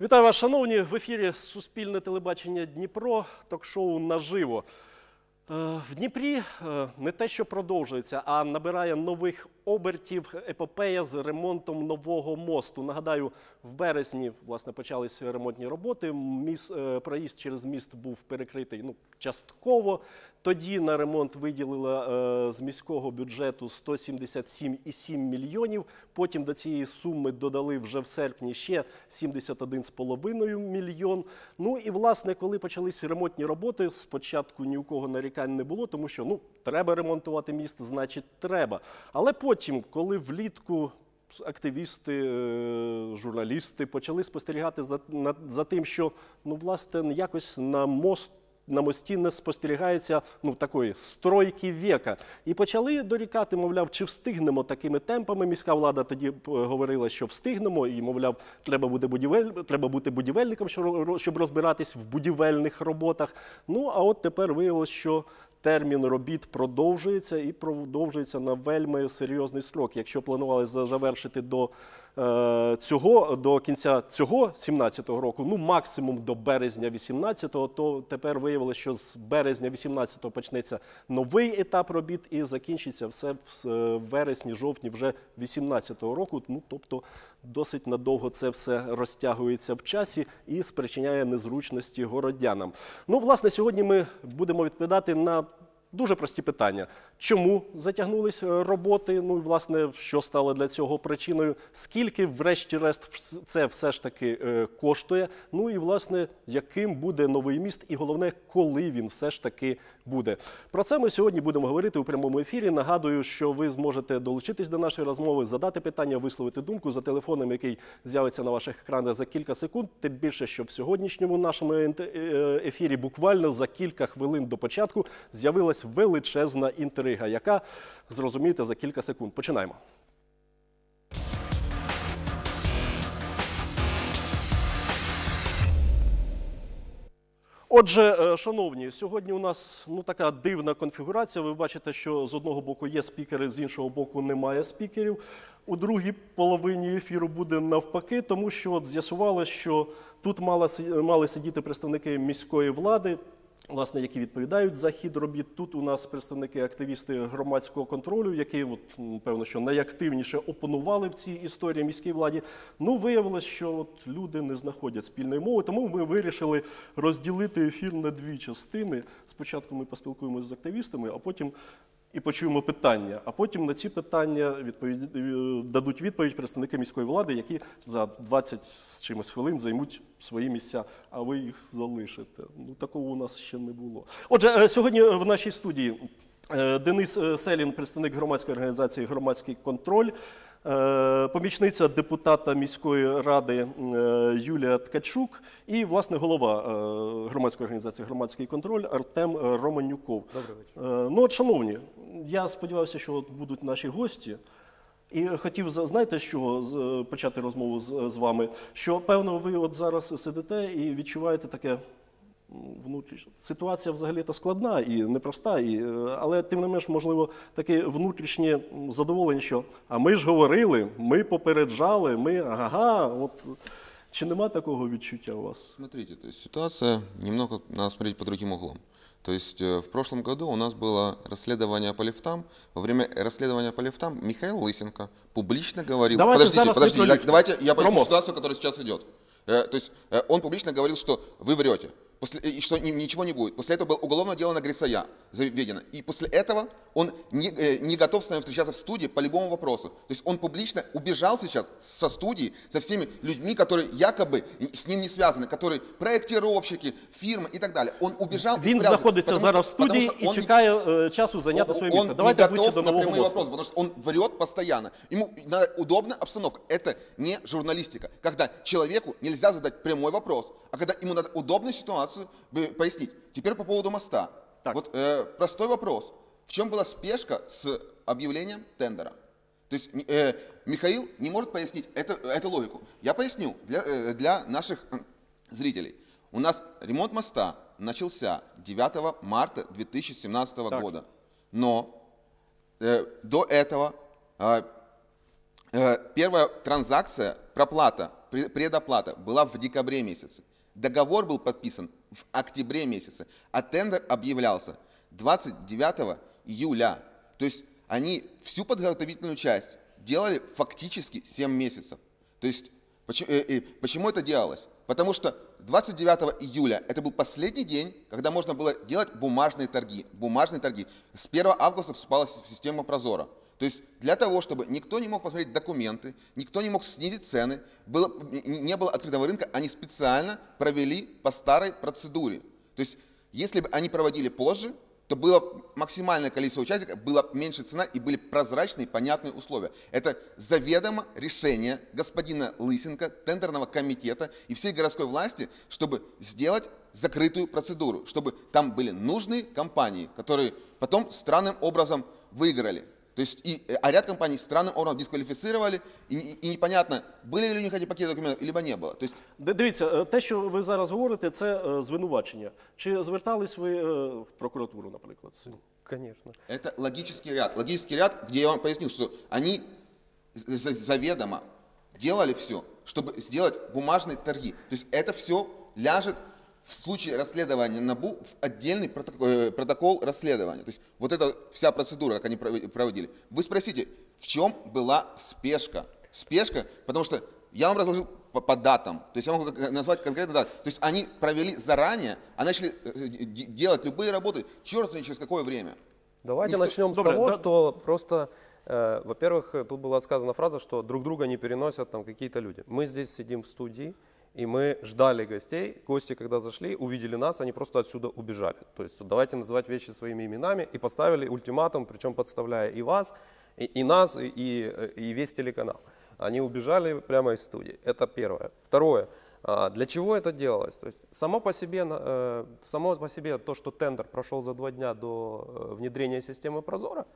Вітаю вас, шановні. В ефірі Суспільне телебачення Дніпро, ток-шоу наживо. Е, В Дніпрі е, не те, що продовжується, а набирає нових обертів епопея з ремонтом нового мосту. Нагадаю, в березні власне почалися ремонтні роботи. Міс, е, проїзд через міст був перекритий ну, частково. Тоді на ремонт виділила е, з міського бюджету 177,7 мільйонів. Потім до цієї суми додали вже в серпні ще 71,5 мільйон. Ну і власне, коли почалися ремонтні роботи, спочатку ні у кого нарікань не було, тому що ну треба ремонтувати міст, значить треба. Але потім, коли влітку активісти, е, журналісти почали спостерігати за, за тим, що ну власне якось на мост. На мості не спостерігається ну такої стройки віка. І почали дорікати, мовляв, чи встигнемо такими темпами. Міська влада тоді е, говорила, що встигнемо, і мовляв, треба буде будівель, треба бути будівельником, щоб розбиратись в будівельних роботах. Ну а от тепер виявилось, що термін робіт продовжується і продовжується на вельми серйозний строк. Якщо планували за- завершити до е, цього до кінця цього 17-го року, ну максимум до березня 18-го, то тепер виявилося, що з березня 18-го почнеться новий етап робіт і закінчиться все в е, вересні, жовтні вже 18-го року. Ну тобто досить надовго це все розтягується в часі і спричиняє незручності городянам. Ну, власне, сьогодні ми будемо відповідати на Дуже прості питання. Чому затягнулись е, роботи? Ну і власне, що стало для цього причиною? Скільки, врешті-решт, це все ж таки е, коштує? Ну і власне, яким буде новий міст, і головне, коли він все ж таки буде. Про це ми сьогодні будемо говорити у прямому ефірі. Нагадую, що ви зможете долучитись до нашої розмови, задати питання, висловити думку за телефоном, який з'явиться на ваших екранах за кілька секунд. Тим більше, що в сьогоднішньому нашому е, ефірі буквально за кілька хвилин до початку з'явилась величезна інтрига, яка зрозумієте за кілька секунд. Починаємо. Отже, е, шановні, сьогодні у нас ну така дивна конфігурація. Ви бачите, що з одного боку є спікери, з іншого боку немає спікерів. У другій половині ефіру буде навпаки, тому що от з'ясували, що тут мали сидіти представники міської влади, власне, які відповідають за хід робіт. Тут у нас представники активісти громадського контролю, які от, певно, що найактивніше опонували в цій історії міській владі. Ну, виявилось, що от люди не знаходять спільної мови, тому ми вирішили розділити ефір на дві частини. Спочатку ми поспілкуємося з активістами, а потім. І почуємо питання, а потім на ці питання відповідь, е, дадуть відповідь представники міської влади, які за 20 з чимось хвилин займуть свої місця, а ви їх залишите. Ну такого у нас ще не було. Отже, е, сьогодні в нашій студії е, Денис Селін, представник громадської організації Громадський контроль. Е, Помічниця депутата міської ради е, Юлія Ткачук і власне голова е, громадської організації Громадський контроль Артем Романюков. Добрий вечір. Ну, от, шановні, я сподівався, що от будуть наші гості. І хотів, знаєте, з чого почати розмову з, з вами? Що, певно, ви от зараз сидите і відчуваєте таке м, внутрішнє. Ситуація взагалі та складна і непроста, і, е, але тим не менш, можливо, таке внутрішнє м, задоволення, що а ми ж говорили, ми попереджали, ми ага, от чи нема такого відчуття у вас? Смотрите, то есть ситуация немного надо смотреть по другим углом. То есть э, в прошлом году у нас было расследование по лифтам. Во время расследования по лифтам Михаил Лысенко публично говорил... Давайте подождите, зараз не подождите, про да- лифт, давайте я про поясню мост. ситуацию, которая сейчас идет. Э, То есть э, он публично говорил, что вы врете. После, и что ни- ничего не будет. После этого было уголовное дело на Грисая заведено. И после этого он не, э, не готов с нами встречаться в студии по любому вопросу. То есть он публично убежал сейчас со студии, со всеми людьми, которые якобы с ним не связаны, которые проектировщики, фирмы и так далее. Он убежал и Він спрятался, знаходиться потому зараз в что- потому студії что і он не- чекає е, часу зайняти своє місце. он Давайте не ближче готов до на нового прямые мосту. вопросы, потому что он врет постоянно. Ему на- удобная обстановка. Это не журналистика, когда человеку нельзя задать прямой вопрос, а когда ему надо удобную ситуацию бы пояснить. Теперь по поводу моста. Так. Вот э, простой вопрос. В чем была спешка с объявлением тендера? То есть э, Михаил не может пояснить это, эту логику. Я поясню для, э, для наших зрителей. У нас ремонт моста начался 9 марта 2017 Так. года. Но э, до этого э, э, первая транзакция, проплата, пре- предоплата была в декабре месяце. Договор был подписан в октябре месяце, а тендер объявлялся 29 июля. То есть они всю подготовительную часть делали фактически 7 месяцев. То есть почему, почему это делалось? Потому что 29 июля это был последний день, когда можно было делать бумажные торги. Бумажные торги. С 1 августа вступала система Прозора. То есть для того, чтобы никто не мог посмотреть документы, никто не мог снизить цены, было, не было открытого рынка, они специально провели по старой процедуре. То есть если бы они проводили позже, то было максимальное количество участников, была меньше цена и были прозрачные, понятные условия. Это заведомо решение господина Лысенко, тендерного комитета и всей городской власти, чтобы сделать закрытую процедуру, чтобы там были нужные компании, которые потом странным образом выиграли. То есть, и, э, а ряд компаний странным образом дисквалифицировали, и, и- и непонятно, были ли у них эти пакеты документов, либо не было. То есть Дивіться, те, що ви зараз говорите, це е, звинувачення. Чи звертались ви е, в прокуратуру, наприклад? з цим? Конечно. Это логический ряд. Логический ряд, где я вам пояснил, что они заведомо делали все, чтобы сделать бумажные торги. То есть это все ляжет в случае расследования НАБУ в отдельный проток- э, протокол расследования. То есть вот эта вся процедура, как они проводили. Вы спросите, в чем была спешка? Спешка, потому что я вам разложил по, по датам, то есть я могу назвать конкретно даты. То есть они провели заранее, а начали э, делать любые работы, черт знает через какое время. Давайте Никто- начнем с Добре, того, да- что просто, э, во-первых, тут была сказана фраза, что друг друга не переносят там какие-то люди. Мы здесь сидим в студии, и мы ждали гостей. Гости, когда зашли, увидели нас, они просто отсюда убежали. То есть давайте называть вещи своими именами и поставили ультиматум, причем подставляя и вас, и, и нас, и, и, весь телеканал. Они убежали прямо из студии. Это первое. Второе. А, Для чего это делалось? То есть само по себе, э, само по себе то, что тендер прошел за два дня до э, внедрения системы Прозора,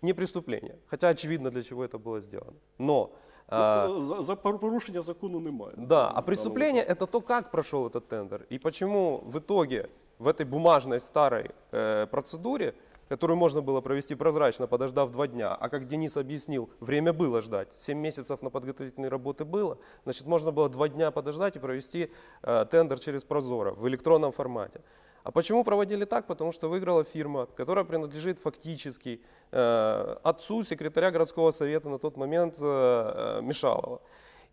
не преступление. Хотя очевидно, для чего это было сделано. Но а, Тобто За, за порушення закону немає. да, а преступление это то, как прошел этот тендер и почему в итоге в этой бумажной старой э, процедуре, которую можно было провести прозрачно, подождав два дня, а как Денис объяснил, время было ждать, 7 месяцев на подготовительные работы было, значит можно было два дня подождать и провести э, тендер через Прозоро в электронном формате. А почему проводили так? Потому что выиграла фирма, которая принадлежит фактически э, отцу секретаря городского совета на тот момент э, э, Мишалова.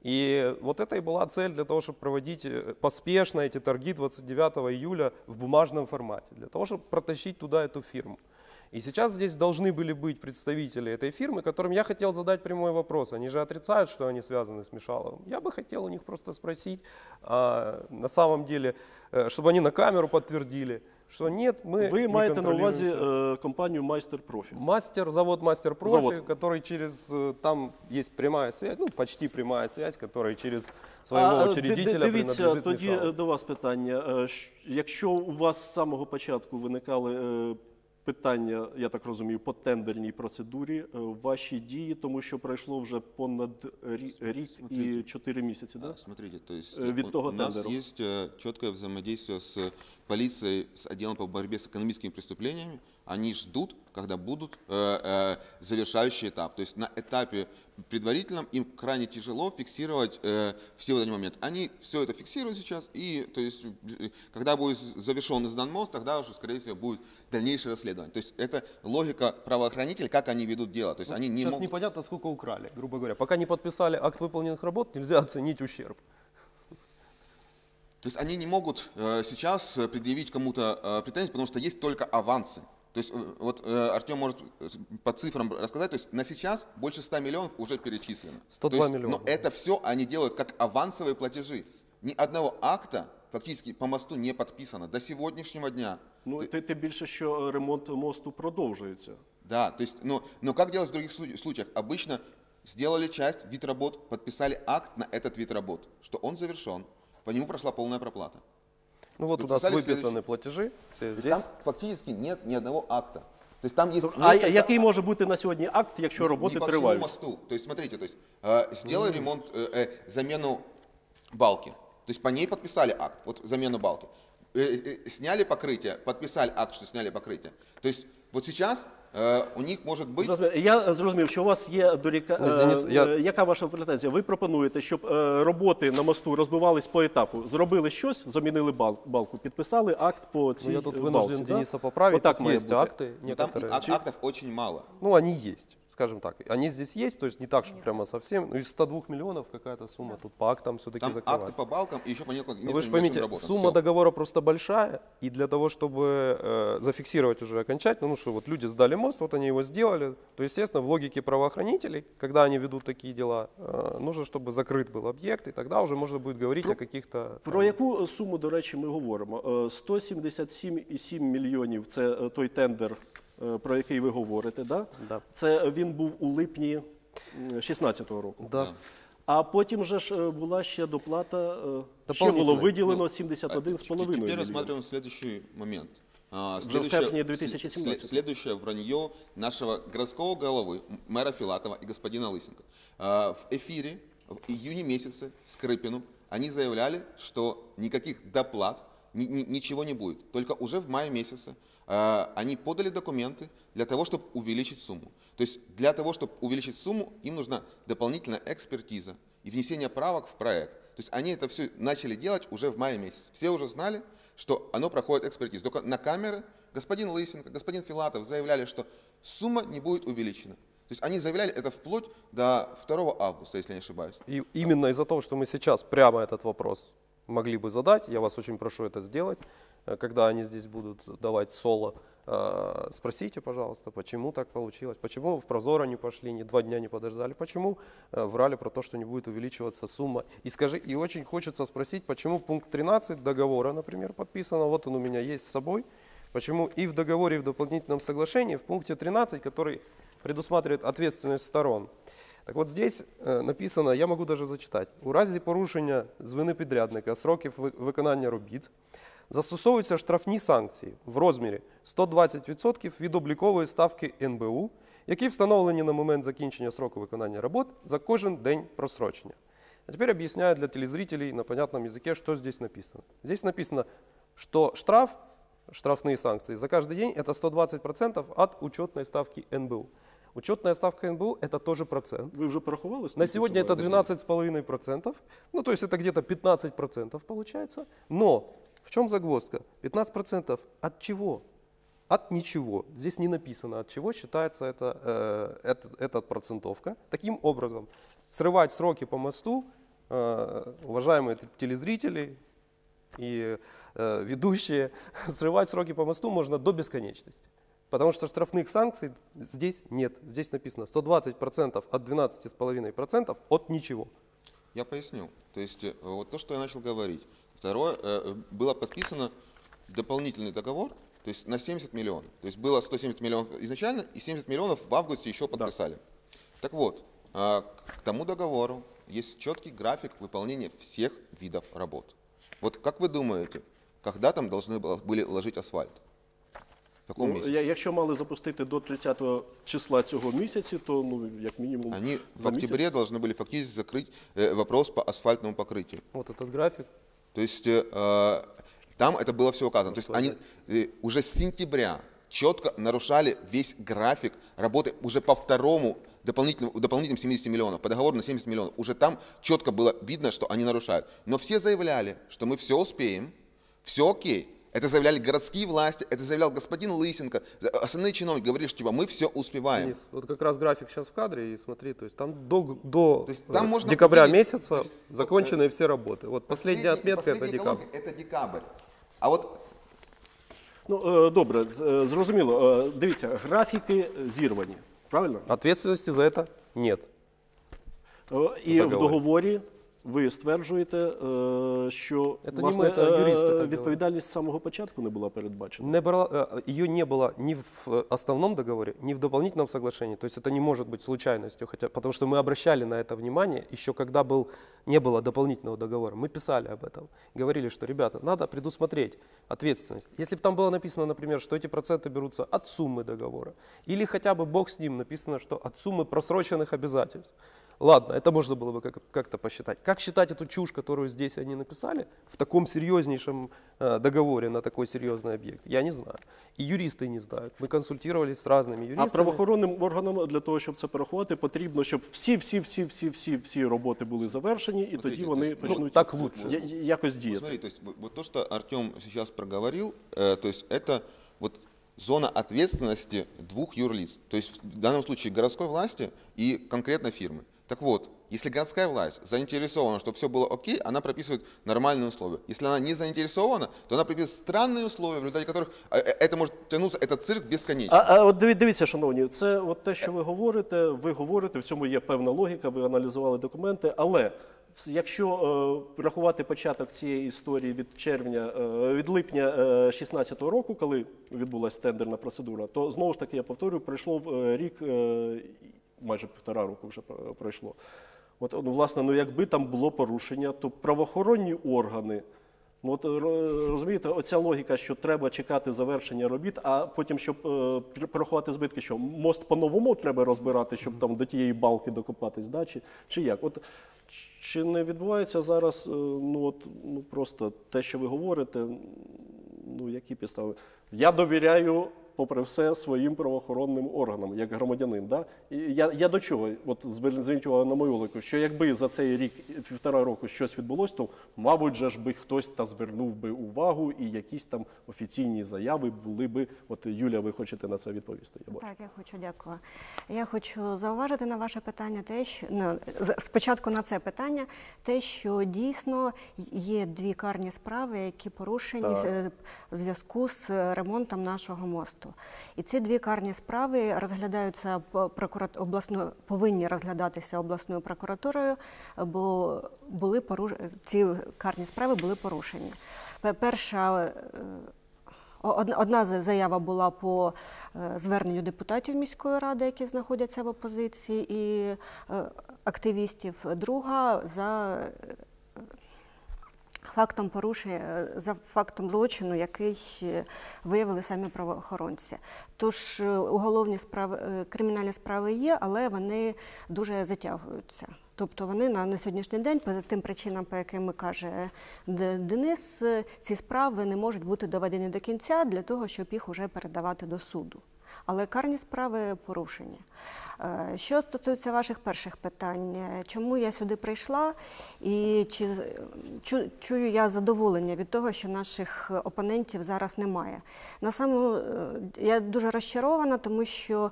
И вот это и была цель для того, чтобы проводить э, поспешно эти торги 29 июля в бумажном формате, для того, чтобы протащить туда эту фирму. И сейчас здесь должны были быть представители этой фирмы, которым я хотел задать прямой вопрос. Они же отрицают, что они связаны с Мишаловым. Я бы хотел у них просто спросить, а, на самом деле, э, чтобы они на камеру подтвердили, что нет, мы Ви не маєте на увазі контролируем е, компанію Майстер Профі. Мастер, завод Мастер Профи, Завод. который через, э, там есть прямая связь, ну почти прямая связь, который через своего А, е, учредителя ди- Дивіться, принадлежит тоді Мишалову. е, до вас питання. Е, щ- Якщо у вас з самого початку виникали е, питання, я так розумію, по тендерній процедурі, е, ваші дії, тому що пройшло вже понад рік рік і Смотрите. чотири місяці, да? Смотрите, то есть від того у нас тендеру. є чітке взаємодія с полицией, с отделом по борьбе с экономическими преступлениями. Они ждут, когда будут э, э, завершающий этап. То есть на этапе предварительном им крайне тяжело фиксировать э, все вот эти моменты. Они все это фиксируют сейчас, и то есть, когда будет завершен сдан мост, тогда уже, скорее всего, будет дальнейшее расследование. То есть это логика правоохранителей, как они ведут дело. То есть они не Сейчас могут... непонятно, сколько украли, грубо говоря. Пока не подписали акт выполненных работ, нельзя оценить ущерб. То есть они не могут э, сейчас э, предъявить кому-то э, претензии, потому что есть только авансы. То есть вот э, Артем может по цифрам рассказать, то есть на сейчас больше 100 миллионов уже перечислено. 102 То есть, миллиона. Но это все они делают как авансовые платежи. Ни одного акта фактически по мосту не подписано до сегодняшнего дня. Ну, ти- тим більше, що ремонт мосту продовжується. Да, то есть, ну, но как делать в других слу- случаях? Обычно сделали часть вид работ, подписали акт на этот вид работ, что он завершен, по нему прошла полная проплата. Ну вот у нас выписаны следующий. платежи, есть здесь. Там фактически нет ни одного акта. То есть там есть... А несколько який може бути на сьогодні акт, якщо роботи не по всему тривають? мосту. То есть, смотрите, то есть, э, сделали ремонт, э, э, замену балки. То есть по ней подписали акт, вот замену балки. Э, э, сняли покрытие, подписали акт, что сняли покрытие. То есть вот сейчас у них может быть... Зрозумів. Я зрозумів, що у вас є доріка. Ну, Денис, е, я- е, Яка ваша претензія? Ви пропонуєте, щоб е, роботи на мосту розбивались по етапу. Зробили щось, замінили бал- балку, підписали акт по цій Ну, я тут е, вынужден балці. да? Дениса поправить. Отак тут має есть бути. акты ну, там некоторые. ак- актов очень мало. Ну, они есть, скажем так. Они здесь есть, то есть не так, что прямо совсем. Ну, из 102 миллионов какая-то сумма тут по актам все-таки Там закрывать. акты по балкам и еще по нескольким Ну, вы же нескольким поймите, небольшим работам. сумма Всё. договора просто большая, и для того, чтобы э, зафиксировать уже окончательно, ну что вот люди сдали мост, вот они его сделали, то, естественно, в логике правоохранителей, когда они ведут такие дела, э, нужно, чтобы закрыт был объект, и тогда уже можно будет говорить о каких-то... Про яку суму, до речі, ми говоримо? Е, 177,7 мільйонів це е, той тендер, е, про який ви говорите. Да? Да. Це він був у липні 2016 року. Да. А потім же ж е, була ще доплата, е, ще Дополнительна. було виділено Ну, 71,5 Теперь мільйонів. рассматриваем следующий момент. А, Уже в следующее- серпне след- 2017. Следующее вранье нашего городского головы, м- мэра Филатова и господина Лысенко. А, В эфире в июне месяце Скрипину они заявляли, что никаких доплат, ни- ни- ничего не будет. Только уже в мае месяце а, Они подали документы для того, чтобы увеличить сумму. То есть для того, чтобы увеличить сумму, им нужна дополнительная экспертиза и внесение правок в проект. То есть они это все начали делать уже в мае месяце. Все уже знали, что оно проходит экспертизу. Только на камеры господин Лысенко, господин Филатов заявляли, что сумма не будет увеличена. То есть они заявляли это вплоть до 2 августа, если я не ошибаюсь. И именно из-за того, что мы сейчас прямо этот вопрос могли бы задать, я вас очень прошу это сделать, э, когда они здесь будут давать соло, э, спросите, пожалуйста, почему так получилось, почему в Прозоро не пошли, ни два дня не подождали, почему э, врали про то, что не будет увеличиваться сумма. И скажи, и очень хочется спросить, почему пункт 13 договора, например, подписано, вот он у меня есть с собой, почему и в договоре, и в дополнительном соглашении в пункте 13, который предусматривает ответственность сторон, так от здесь е, написано, я можу даже зачитати. У разі порушення з вини підрядника сроків ви- виконання робіт застосовуються штрафні санкції в розмірі 120% від облікової ставки НБУ, які встановлені на момент закінчення сроку виконання робот за кожен день просрочення. А теперь объясняю для телезрителей на понятном языке, что здесь написано. Здесь написано, что штраф, штрафные санкции за каждый день это 120% от учетной ставки НБУ. Учетная ставка НБУ это тоже процент. Ви вже порахували? На скільки сегодня це это буде? 12,5%. Ну, то есть это где-то 15% получается. Но в чем загвоздка? 15% от чего? От ничего. Здесь не написано, от чего считается это, э, это, эта процентовка. Таким образом, срывать сроки по мосту, э, уважаемые телезрители и э, ведущие, срывать сроки по мосту можно до бесконечности. Потому что штрафных санкций здесь нет. Здесь написано 120% от 12,5% от ничего. Я поясню. То есть э, вот то, что я начал говорить. Второе, э, было подписано дополнительный договор, то есть на 70 миллионов. То есть было 170 миллионов изначально, и 70 миллионов в августе еще подписали. Так вот, а, к тому договору есть четкий график выполнения всех видов работ. Вот как вы думаете, когда там должны было- были ложить асфальт? В каком Ну, месяце? я- якщо мали запустити до 30 числа цього місяці, то ну як мінімум Они в за місяць. октябре должны были фактически закрыть э, вопрос по асфальтному покрытию. Вот этот график. То есть э, э, там это было все указано. То есть они э, уже с сентября четко нарушали весь график работы уже по второму дополнительному, дополнительным 70 миллионов, по договору на 70 миллионов. Уже там четко было видно, что они нарушают. Но все заявляли, что мы все успеем, все окей. Это заявляли городские власти, это заявлял господин Лысенко, за- остальные чиновники говорили, что типа, мы все успеваем. Денис, вот как раз график сейчас в кадре, и смотри, то есть там до, г- до То есть там э, можно декабря увидеть, месяца то есть, закончены все работы. Вот последняя Последний- отметка это последняя декабрь. колонка Это декабрь. А вот Ну е, добре, з- е, зрозуміло. Е, Дивіться, графіки зірвані, правильно? Ответственности за это нет. Е, І в договорі. договорі Ви стверджуєте, е, що Це не власне, ми, це е, юристи так відповідальність з самого початку не була передбачена. Не брала- э, ее не было ни в э, основном договоре, ни в дополнительном соглашении. То есть это не может быть случайностью, хотя, потому что мы обращали на это внимание еще когда был, не было дополнительного договора. Мы писали об этом, говорили, что, ребята, надо предусмотреть ответственность. Если бы там было написано, например, что эти проценты берутся от суммы договора, или хотя бы, бог с ним, написано, что от суммы просроченных обязательств, Ладно, это можно было бы как- как-то посчитать. Как считать эту чушь, которую здесь они написали, в таком серьезнейшем э, договоре на такой серьезный объект, я не знаю. И юристы не знают. Мы консультировались с разными А юристами. правоохоронним органам для того, щоб це порахувати, потрібно, щоб всі, всі, всі, всі, всі, всі роботи були завершені, і Смотрите, тоді то вони есть, ну, почнуть так лучше. я- якось Вот діяти. смотри, то есть вот, вот то, что Артем сейчас проговорил, э, то есть это вот зона ответственности двух юрлиц, то есть в данном случае городской власти и конкретно фирмы. Так вот, если городская власть заинтересована, чтобы все было окей, она прописывает нормальные условия. Если она не заинтересована, то она прописывает странные условия, в результате которых э, э, это может тянуться, этот цирк бесконечно. А, а от диві- дивіться, шановні, це от те, що ви говорите, ви говорите, в цьому є певна логіка, ви аналізували документи, але вс- якщо е, рахувати початок цієї історії від червня, е, від липня 2016 року, коли відбулася тендерна процедура, то знову ж таки я повторюю, пройшло е, рік, е, майже півтора року вже пройшло. От, ну, власне, ну якби там було порушення, то правоохоронні органи. Ну, от розумієте, оця логіка, що треба чекати завершення робіт, а потім, щоб е, порахувати збитки, що мост по-новому треба розбирати, щоб там до тієї балки докопатись, да? чи, чи як? От чи не відбувається зараз, е, ну от ну просто те, що ви говорите, ну які підстави? Я довіряю, попри все, своїм правоохоронним органам, як громадянин. Да? І я, я до чого? От звер- зверніть увагу на мою логіку, що якби за цей рік, півтора року щось відбулось, то, мабуть, же ж би хтось та звернув би увагу і якісь там офіційні заяви були би. От Юля, ви хочете на це відповісти? Я бачу. Так, я хочу, дякую. Я хочу зауважити на ваше питання те, що з- спочатку на це питання, те, що дійсно є дві карні справи, які порушені Так. е, в зв'язку з ремонтом нашого мосту. І ці дві карні справи розглядаються обласною, повинні розглядатися обласною прокуратурою, бо були поруш... ці карні справи були порушені. Перша е, Одна заява була по е, зверненню депутатів міської ради, які знаходяться в опозиції, і е, активістів. Друга за фактом порушення, за фактом злочину, який е, виявили самі правоохоронці. Тож е, уголовні справи, е, кримінальні справи є, але вони дуже затягуються. Тобто вони на, на сьогоднішній день, по тим причинам, по яким каже Денис, ці справи не можуть бути доведені до кінця для того, щоб їх уже передавати до суду. Але карні справи порушені. Е, Що стосується ваших перших питань, е, чому я сюди прийшла і чи чу- чую я задоволення від того, що наших опонентів зараз немає. На самому е, я дуже розчарована, тому що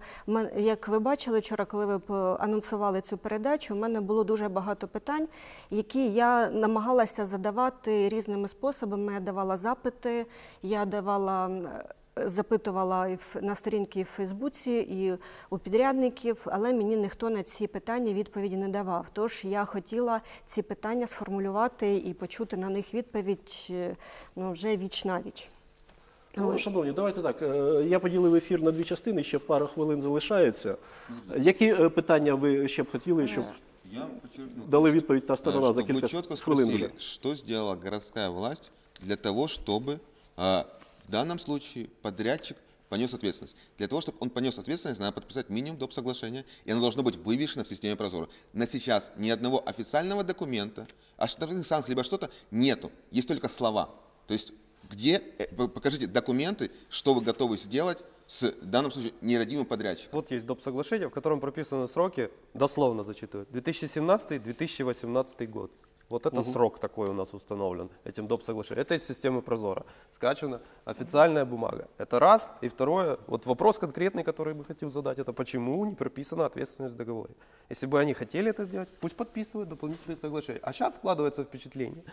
як ви бачили вчора, коли ви анонсували цю передачу, у мене було дуже багато питань, які я намагалася задавати різними способами. Я давала запити, я давала м, Запитувала і в- на сторінки і в Фейсбуці, і у підрядників, але мені ніхто на ці питання відповіді не давав. Тож я хотіла ці питання сформулювати і почути на них відповідь е, ну, вже віч на віч. Ну, шановні, давайте так. е, Я поділив ефір на дві частини, ще пара хвилин залишається. Які е, питання ви ще б хотіли, щоб Я подчеркну, дали відповідь та Э, сторона за что кілька Вы четко хвилин спросили, вже? что сделала городская власть для того, чтобы а, в данном случае подрядчик понес ответственность. Для того, чтобы он понес ответственность, надо подписать минимум доп. соглашения, и оно должно быть вывешено в системе Прозоро. На сейчас ни одного официального документа, а штрафных санкций, либо что-то, нету. Есть только слова. То есть где, э, покажите документы, что вы готовы сделать с, в данном случае, нерадимым подрядчиком. Вот есть доп. соглашение, в котором прописаны сроки, дословно зачитываю, 2017-2018 год. Вот это срок такой у нас установлен, этим доп. соглашением. Это из системы Прозора. Скачана официальная бумага. Это раз. И второе, вот вопрос конкретный, который бы хотел задать, это почему не прописана ответственность в договоре. Если бы они хотели это сделать, пусть подписывают дополнительные соглашения. А сейчас складывается впечатление,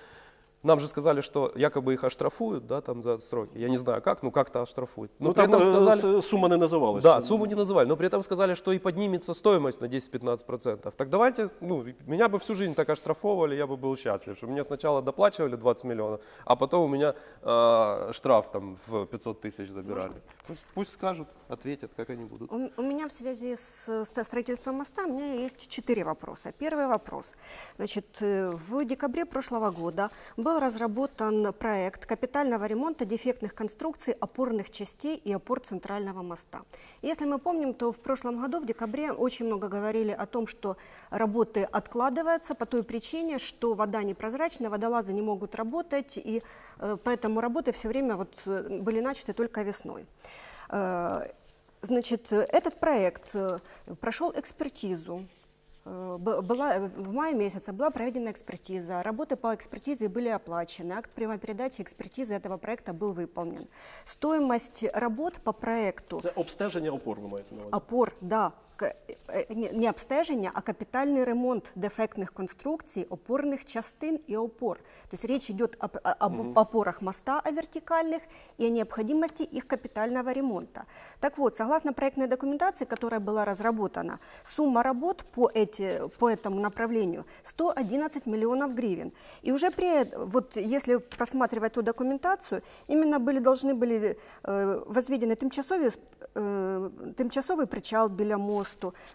Нам же сказали, что якобы их оштрафуют, да, там за сроки. Я не знаю как, ну как-то оштрафуют. Но Ну, при там этом е, сказали, це сума не називалася. да, сумму не называли, но при этом сказали, что и поднимется стоимость на 10-15%. Так давайте, ну, меня бы всю жизнь так оштрафовывали, я бы был счастлив, что мне сначала доплачивали 20 миллионов, а потом у меня э, штраф там в 500 тысяч забирали. Пусть, пусть скажут, ответят, как они будут. У, у меня в связи с, с строительством моста у меня есть четыре вопроса. Первый вопрос. Значит, э, в декабре прошлого года был разработан проект капитального ремонта дефектных конструкций опорных частей и опор центрального моста. Если мы помним, то в прошлом году, в декабре, очень много говорили о том, что работы откладываются по той причине, что вода непрозрачная, водолазы не могут работать, и э, поэтому работы все время вот, э, были начаты только весной. Э, Значит, этот проект прошел экспертизу. Э, Была, э, в мае месяце была проведена экспертиза. Работы по экспертизе были оплачены. Акт прямой передачи экспертизы этого проекта был выполнен. Стоимость работ по проекту Це обстеження опор, ви маєте на увазі? опор, да, не- не обстеження, а капітальний ремонт дефектних конструкцій, опорних частин і опор. То есть речь идет об, о- об опорах моста о вертикальных и о необходимости их капитального ремонта. Так вот, согласно проектной документации, которая была разработана, сумма работ по, эти, по этому направлению 111 миллионов гривен. И уже при эт- вот если просматривать ту документацию, именно были, должны были э, возведены тимчасові, э, тимчасовий причал біля мосту,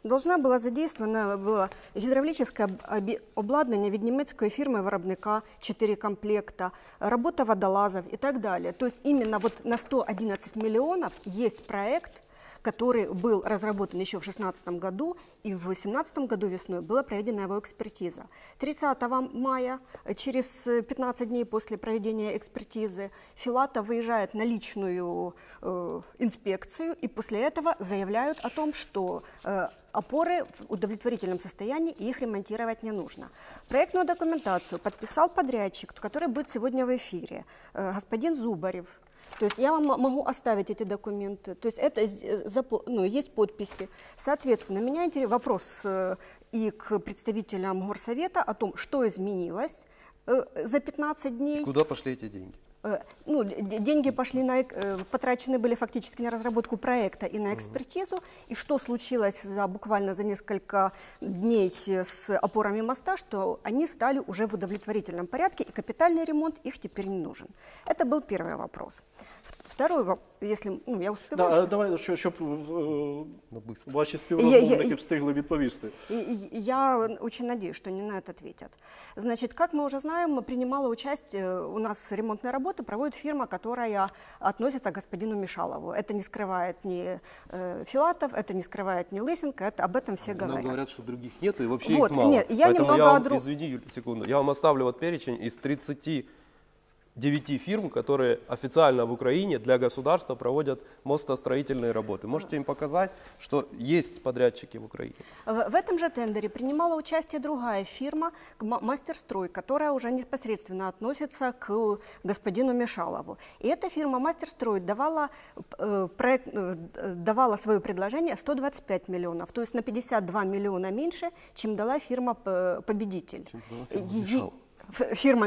должна була задействована була гідравлічне об- обі- обладнання від німецької фірми виробника 4 комплекта, робота водолазов и так далее. То есть именно вот на 111 миллионов есть проект, который был разработан еще в 2016 году, и в 2018 году весной была проведена его экспертиза. 30 мая, э, через э, 15 дней после проведения экспертизы, Филатов выезжает на личную э, инспекцию, и после этого заявляют о том, что э, опоры в удовлетворительном состоянии, и их ремонтировать не нужно. Проектную документацию подписал подрядчик, который будет сегодня в эфире, э, господин Зубарев. То есть я вам могу оставить эти документы. То есть это э, ну, есть подписи. Соответственно, меня интересует вопрос э, и к представителям горсовета о том, что изменилось э, за 15 дней. Куда пошли эти деньги? Э, Ну, деньги пошли на, э, потрачены были фактически на разработку проекта и на экспертизу. И что случилось за буквально за несколько дней с опорами моста, что они стали уже в удовлетворительном порядке, и капитальный ремонт их теперь не нужен. Это был первый вопрос. В- Второй вопрос, если ну, я успеваю. Да, еще? е, давай, що- щоб е, Ну, быстро. ваші Я- співрозмовники я- встигли відповісти. И- и Я очень надеюсь, что они на это ответят. Значит, как мы уже знаем, принимала участие, у нас ремонтные работы проводит фирма, которая относится к господину Мишалову. Это не скрывает ни э, Филатов, это не скрывает ни Лысенко, это, об этом все Нам говорят. говорят, что других нет, и вообще Вот, их мало. нет, я Поэтому немного я вам, о дру- извини, Юль, секунду, я вам оставлю вот перечень из 39 фирм, которые официально в Украине для государства проводят мостостроительные работы. Можете им показать, что есть подрядчики в Украине. В, в этом же тендере принимала участие другая фирма «Мастерстрой», которая уже непосредственно относится к господину Мишалову. И эта фирма «Мастерстрой» давала, э, проект, э, давала свое предложение 125 миллионов, то есть на 52 миллиона меньше, чем дала фирма «Победитель». Е- Ф- Фирма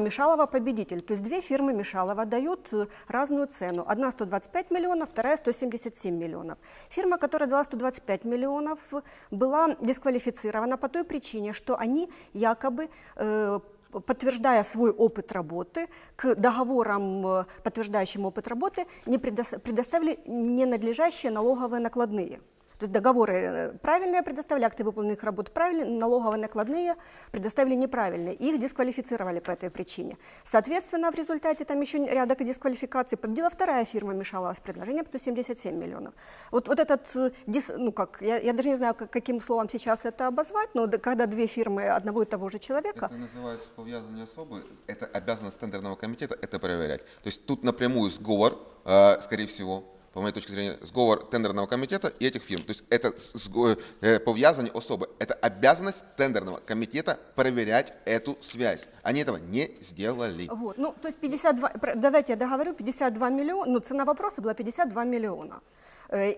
Мишалова победитель. То есть две фирмы Мишалова дают э, разную цену. Одна 125 миллионов, вторая 177 миллионов. Фирма, которая дала 125 миллионов, была дисквалифицирована по той причине, что они якобы э, подтверждая свой опыт работы, к договорам, э, подтверждающим опыт работы, не предос- предоставили ненадлежащие налоговые накладные. То есть договоры э, правильные предоставили, акты выполненных работ правильные, налоговые накладные предоставили неправильные. Их дисквалифицировали по этой причине. Соответственно, в результате там еще ряда дисквалификаций победила вторая фирма Мишалова с предложением 177 миллионов. Вот, вот этот, э, ну как, я, я даже не знаю, как- каким словом сейчас это обозвать, но когда две фирмы одного и того же человека, Это называется повязывание особы. Это обязанность тендерного комитета это проверять. То есть тут напрямую сговор, э, скорее всего, по моей точке зрения, сговор тендерного комитета и этих фирм. То есть это сго- э, повязывание особы. Это обязанность тендерного комитета проверять эту связь. Они этого не сделали. Вот, ну, то есть 52, про- давайте я договорю, 52 миллиона, ну, цена вопроса была 52 миллиона. Э,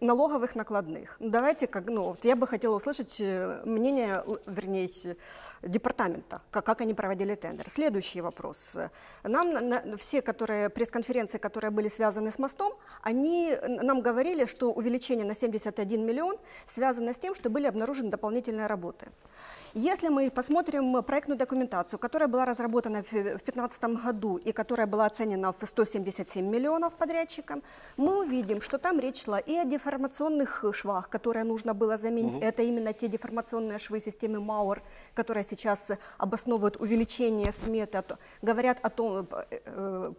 налоговых накладных. Ну, давайте, как, ну, вот я бы хотела услышать э, мнение, л- вернее, э, департамента, как, как они проводили тендер. Следующий вопрос. Нам на- все, которые пресс-конференции, которые были связаны с мостом, они нам говорили, что увеличение на 71 миллион связано с тем, что были обнаружены дополнительные работы. Если мы посмотрим проектную документацию, которая была разработана в 2015 году и которая была оценена в 177 миллионов подрядчиком, мы увидим, что там речь шла и о деформационных швах, которые нужно было заменить. Это именно те деформационные швы системы Мауэр, которые сейчас обосновывают увеличение сметы, а говорят о том, э, э,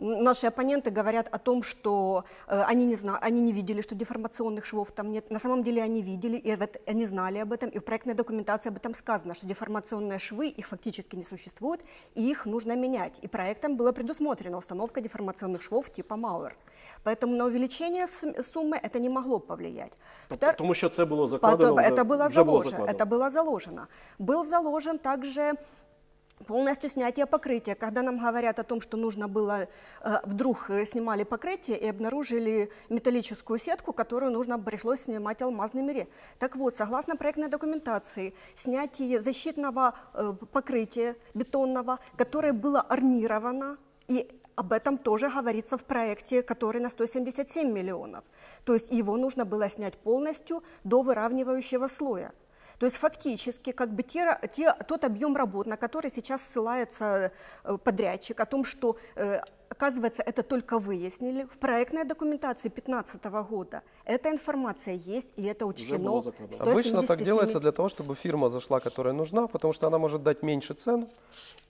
Наши оппоненты говорят о том, что э, они, не зна- они не видели, что деформационных швов там нет. На самом деле они видели, и в эт- они знали об этом, и в проектной документации об этом сказано, что деформационные швы, их фактически не существует, и их нужно менять. И проектом было предусмотрено установка деформационных швов типа Мауэр. Поэтому на увеличение суммы это не могло повлиять. Втор- Тому що це було закладено. Потом, это было заложено. закладено. Это было заложено. Был заложен также полностью снятие покрытия. Когда нам говорят о том, что нужно было, э, вдруг э, снимали покрытие и обнаружили металлическую сетку, которую нужно пришлось снимать алмазными ре. Так вот, согласно проектной документации, снятие защитного э, покрытия бетонного, которое было армировано, и об этом тоже говорится в проекте, который на 177 миллионов. То есть его нужно было снять полностью до выравнивающего слоя. То есть фактически как бы те, те, тот объем работ, на который сейчас ссылается э, подрядчик, о том, что э, оказывается это только выяснили, в проектной документации 2015 года эта информация есть и это учтено. Обычно так 177 делается для того, чтобы фирма зашла, которая нужна, потому что она может дать меньше цену,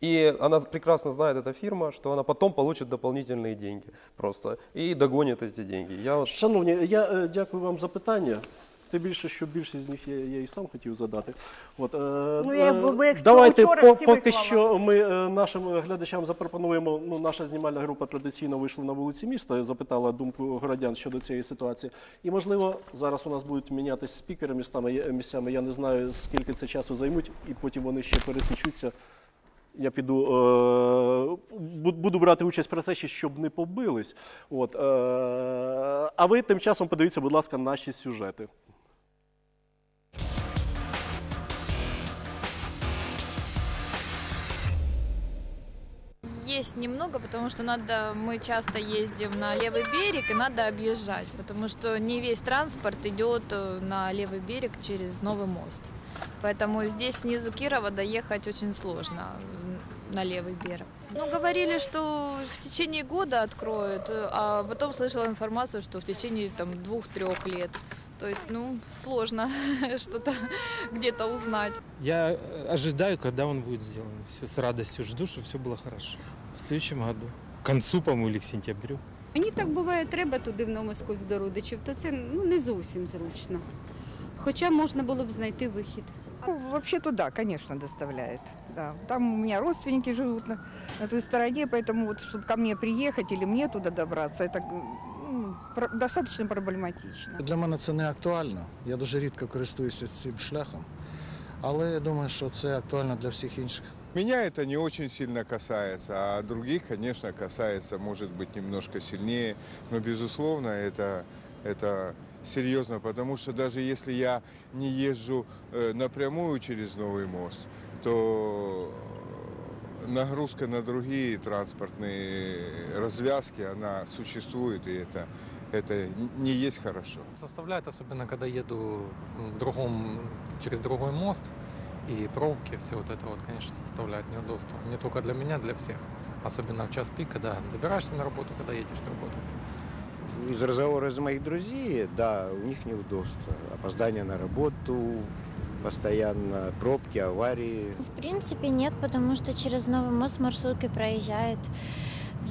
и она прекрасно знает, эта фирма, что она потом получит дополнительные деньги просто и догонит эти деньги. Я вот Шановні, я е, дякую вам за питання. Тим більше, що більшість з них я, я і сам хотів задати. От, е, Ну, я бо як давайте вчора по- всі поки виклала. що ми е, нашим глядачам запропонуємо. Ну, наша знімальна група традиційно вийшла на вулиці міста і запитала думку городян щодо цієї ситуації. І можливо, зараз у нас будуть мінятися спікери містами місцями. Я не знаю, скільки це часу займуть, і потім вони ще пересічуться. Я піду, е, буду брати участь в процесі, щоб не побились. От, а ви тим часом подивіться, будь ласка, наші сюжети. Есть немного, потому что надо, мы часто ездим на левый берег и надо объезжать, потому что не весь транспорт идет э, на левый берег через новый мост. Поэтому здесь снизу Кирова доехать очень сложно на левый берег. Ну, говорили, что в течение года откроют, а потом слышала информацию, что в течение там двух-трех лет. То есть, ну, сложно что-то где-то узнать. Я э, ожидаю, когда он будет сделан. Все с радостью жду, чтобы все было хорошо. В следующем году. К концу, по-моему, или к сентябрю. Мені так буває, треба туди в Новомосковськ до родичів, то це ну, не зовсім зручно. Хоча можна було б знайти вихід. Ну, Вообще-то да, конечно, доставляет. Да. Там у меня родственники живут на, на той стороне, поэтому вот чтобы ко мне приехать или мне туда добраться, это м, про- достаточно проблематично. Для мене це не актуально. Я дуже рідко користуюся цим шляхом. Але я думаю, що це актуально для всіх інших. Меня это не очень сильно касается, а других, конечно, касается, может быть, немножко сильнее, но, безусловно, это, это серьезно, потому что даже если я не езжу э, напрямую через новый мост, то нагрузка на другие транспортные развязки, она существует, и это, это не есть хорошо. Составляет, особенно когда еду в другом, через другой мост. И пробки, все вот это вот, конечно, составляет неудобство. Не только для меня, для всех. Особенно в час пик, когда добираешься на работу, когда едешь с работы. Из разговора из моих друзей, да, у них неудобства. Опоздание на работу, постоянно пробки, аварии. В принципе, нет, потому что через Новый мост маршрутки проезжает.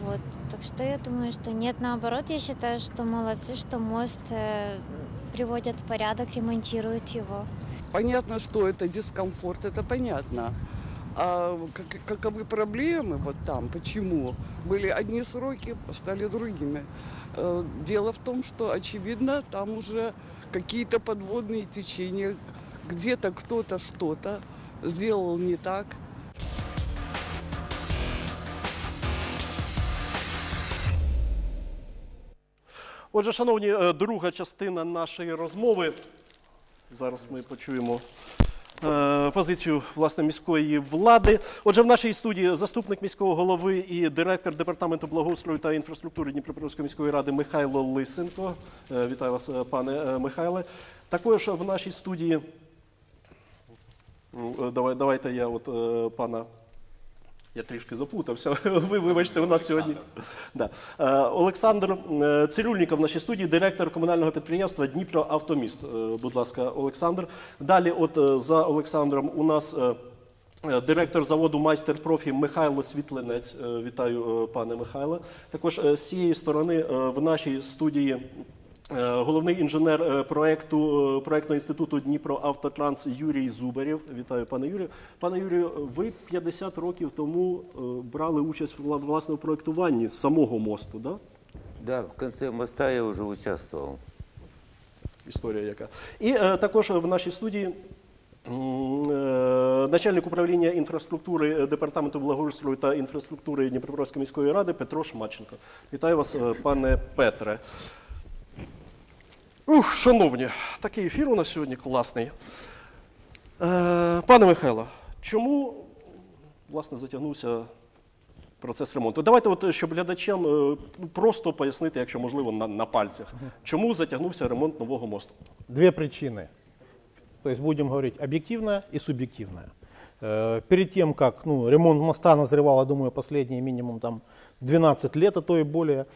Вот. Так что я думаю, что нет. Наоборот, я считаю, что молодцы, что мост э, приводят в порядок, ремонтируют его. Понятно, что это дискомфорт, это понятно. А как- каковы проблемы вот там, почему? Были одни сроки, стали другими. Э, Дело в том, что, очевидно, там уже какие-то подводные течения, где-то кто-то что-то сделал не так. Отже, шановні, е, друга частина нашої розмови. Зараз ми почуємо е, позицію власне міської влади. Отже, в нашій студії заступник міського голови і директор департаменту благоустрою та інфраструктури Дніпропетровської міської ради Михайло Лисенко. Е, Вітаю вас, пане Михайле. Також в нашій студії. Ну, Давай, давайте я от пана. Я трішки заплутався. Ви вибачте, у нас сьогодні. Да. Е, Олександр е, Цирюльников в нашій студії, директор комунального підприємства Дніпро Автоміст. Е, Будь ласка, Олександр. Далі, от за Олександром, у нас директор заводу майстер профі Михайло Світлинець. Е, Вітаю, пане Михайле. Також з цієї сторони в нашій студії. Е, Головний інженер е, проекту е, проектного інституту Дніпро Автотранс Юрій Зубарєв. Вітаю, пане Юрію. Пане Юрію, ви 50 років тому брали участь вла- власне в проектуванні самого мосту, да? Да, в конце моста я уже участвовал. Історія яка. І е, також в нашій студії. е, Начальник управління інфраструктури департаменту благоустрою та інфраструктури Дніпропетровської міської ради Петро Шмаченко. Вітаю вас, пане Петре. Ух, шановні, такий ефір у нас сьогодні класний. Е, пане Михайло, чому власне затягнувся процес ремонту? Давайте, от, щоб глядачам е, ну, просто пояснити, якщо можливо, на, на пальцях, чому затягнувся ремонт нового мосту? Две причины. То есть будем говорить объективная и субъективная. Э, Перед тем, как ну, ремонт моста назревал, я думаю, последние минимум там, 12 лет, а то и более, э,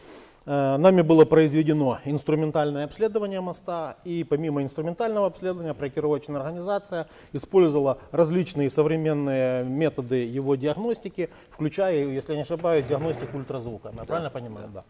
нами было произведено инструментальное обследование моста, и помимо инструментального обследования проектировочная организация использовала различные современные методы его диагностики, включая, если я не ошибаюсь, диагностику ультразвука. Я правильно понимаю? Да.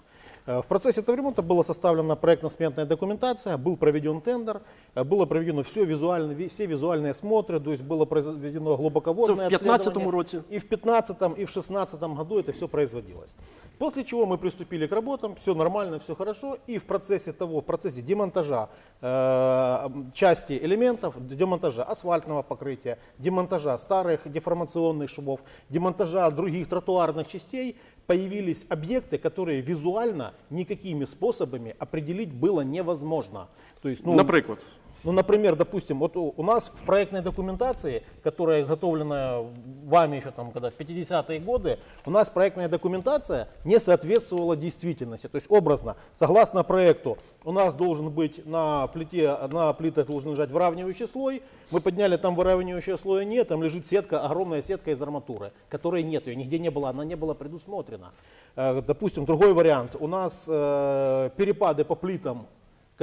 Э, В процессе этого ремонта была составлена проектно-сметная документация, был проведен тендер, э, было проведено все, визуально, ви- все визуальные смотры, то есть было произведено глубоководное в 15-м обследование. році? И в 15 и в 16 году это все производилось. После чего мы приступили к работам, все нормально, все хорошо, и в процессе того, в процессе демонтажа э, части элементов, демонтажа асфальтного покрытия, демонтажа старых деформационных швов, демонтажа других тротуарных частей, появились объекты, которые визуально никакими способами определить было невозможно. То есть, ну, Наприклад. Ну, например, допустим, вот у, у нас в проектной документации, которая изготовлена вами еще там, когда в 50-е годы, у нас проектная документация не соответствовала действительности. То есть образно, согласно проекту, у нас должен быть на плите, на плитах должен лежать выравнивающий слой. Мы подняли там выравнивающего слоя нет, там лежит сетка, огромная сетка из арматуры, которой нет, ее нигде не было, она не была предусмотрена. Э, Допустим, другой вариант, у нас э, перепады по плитам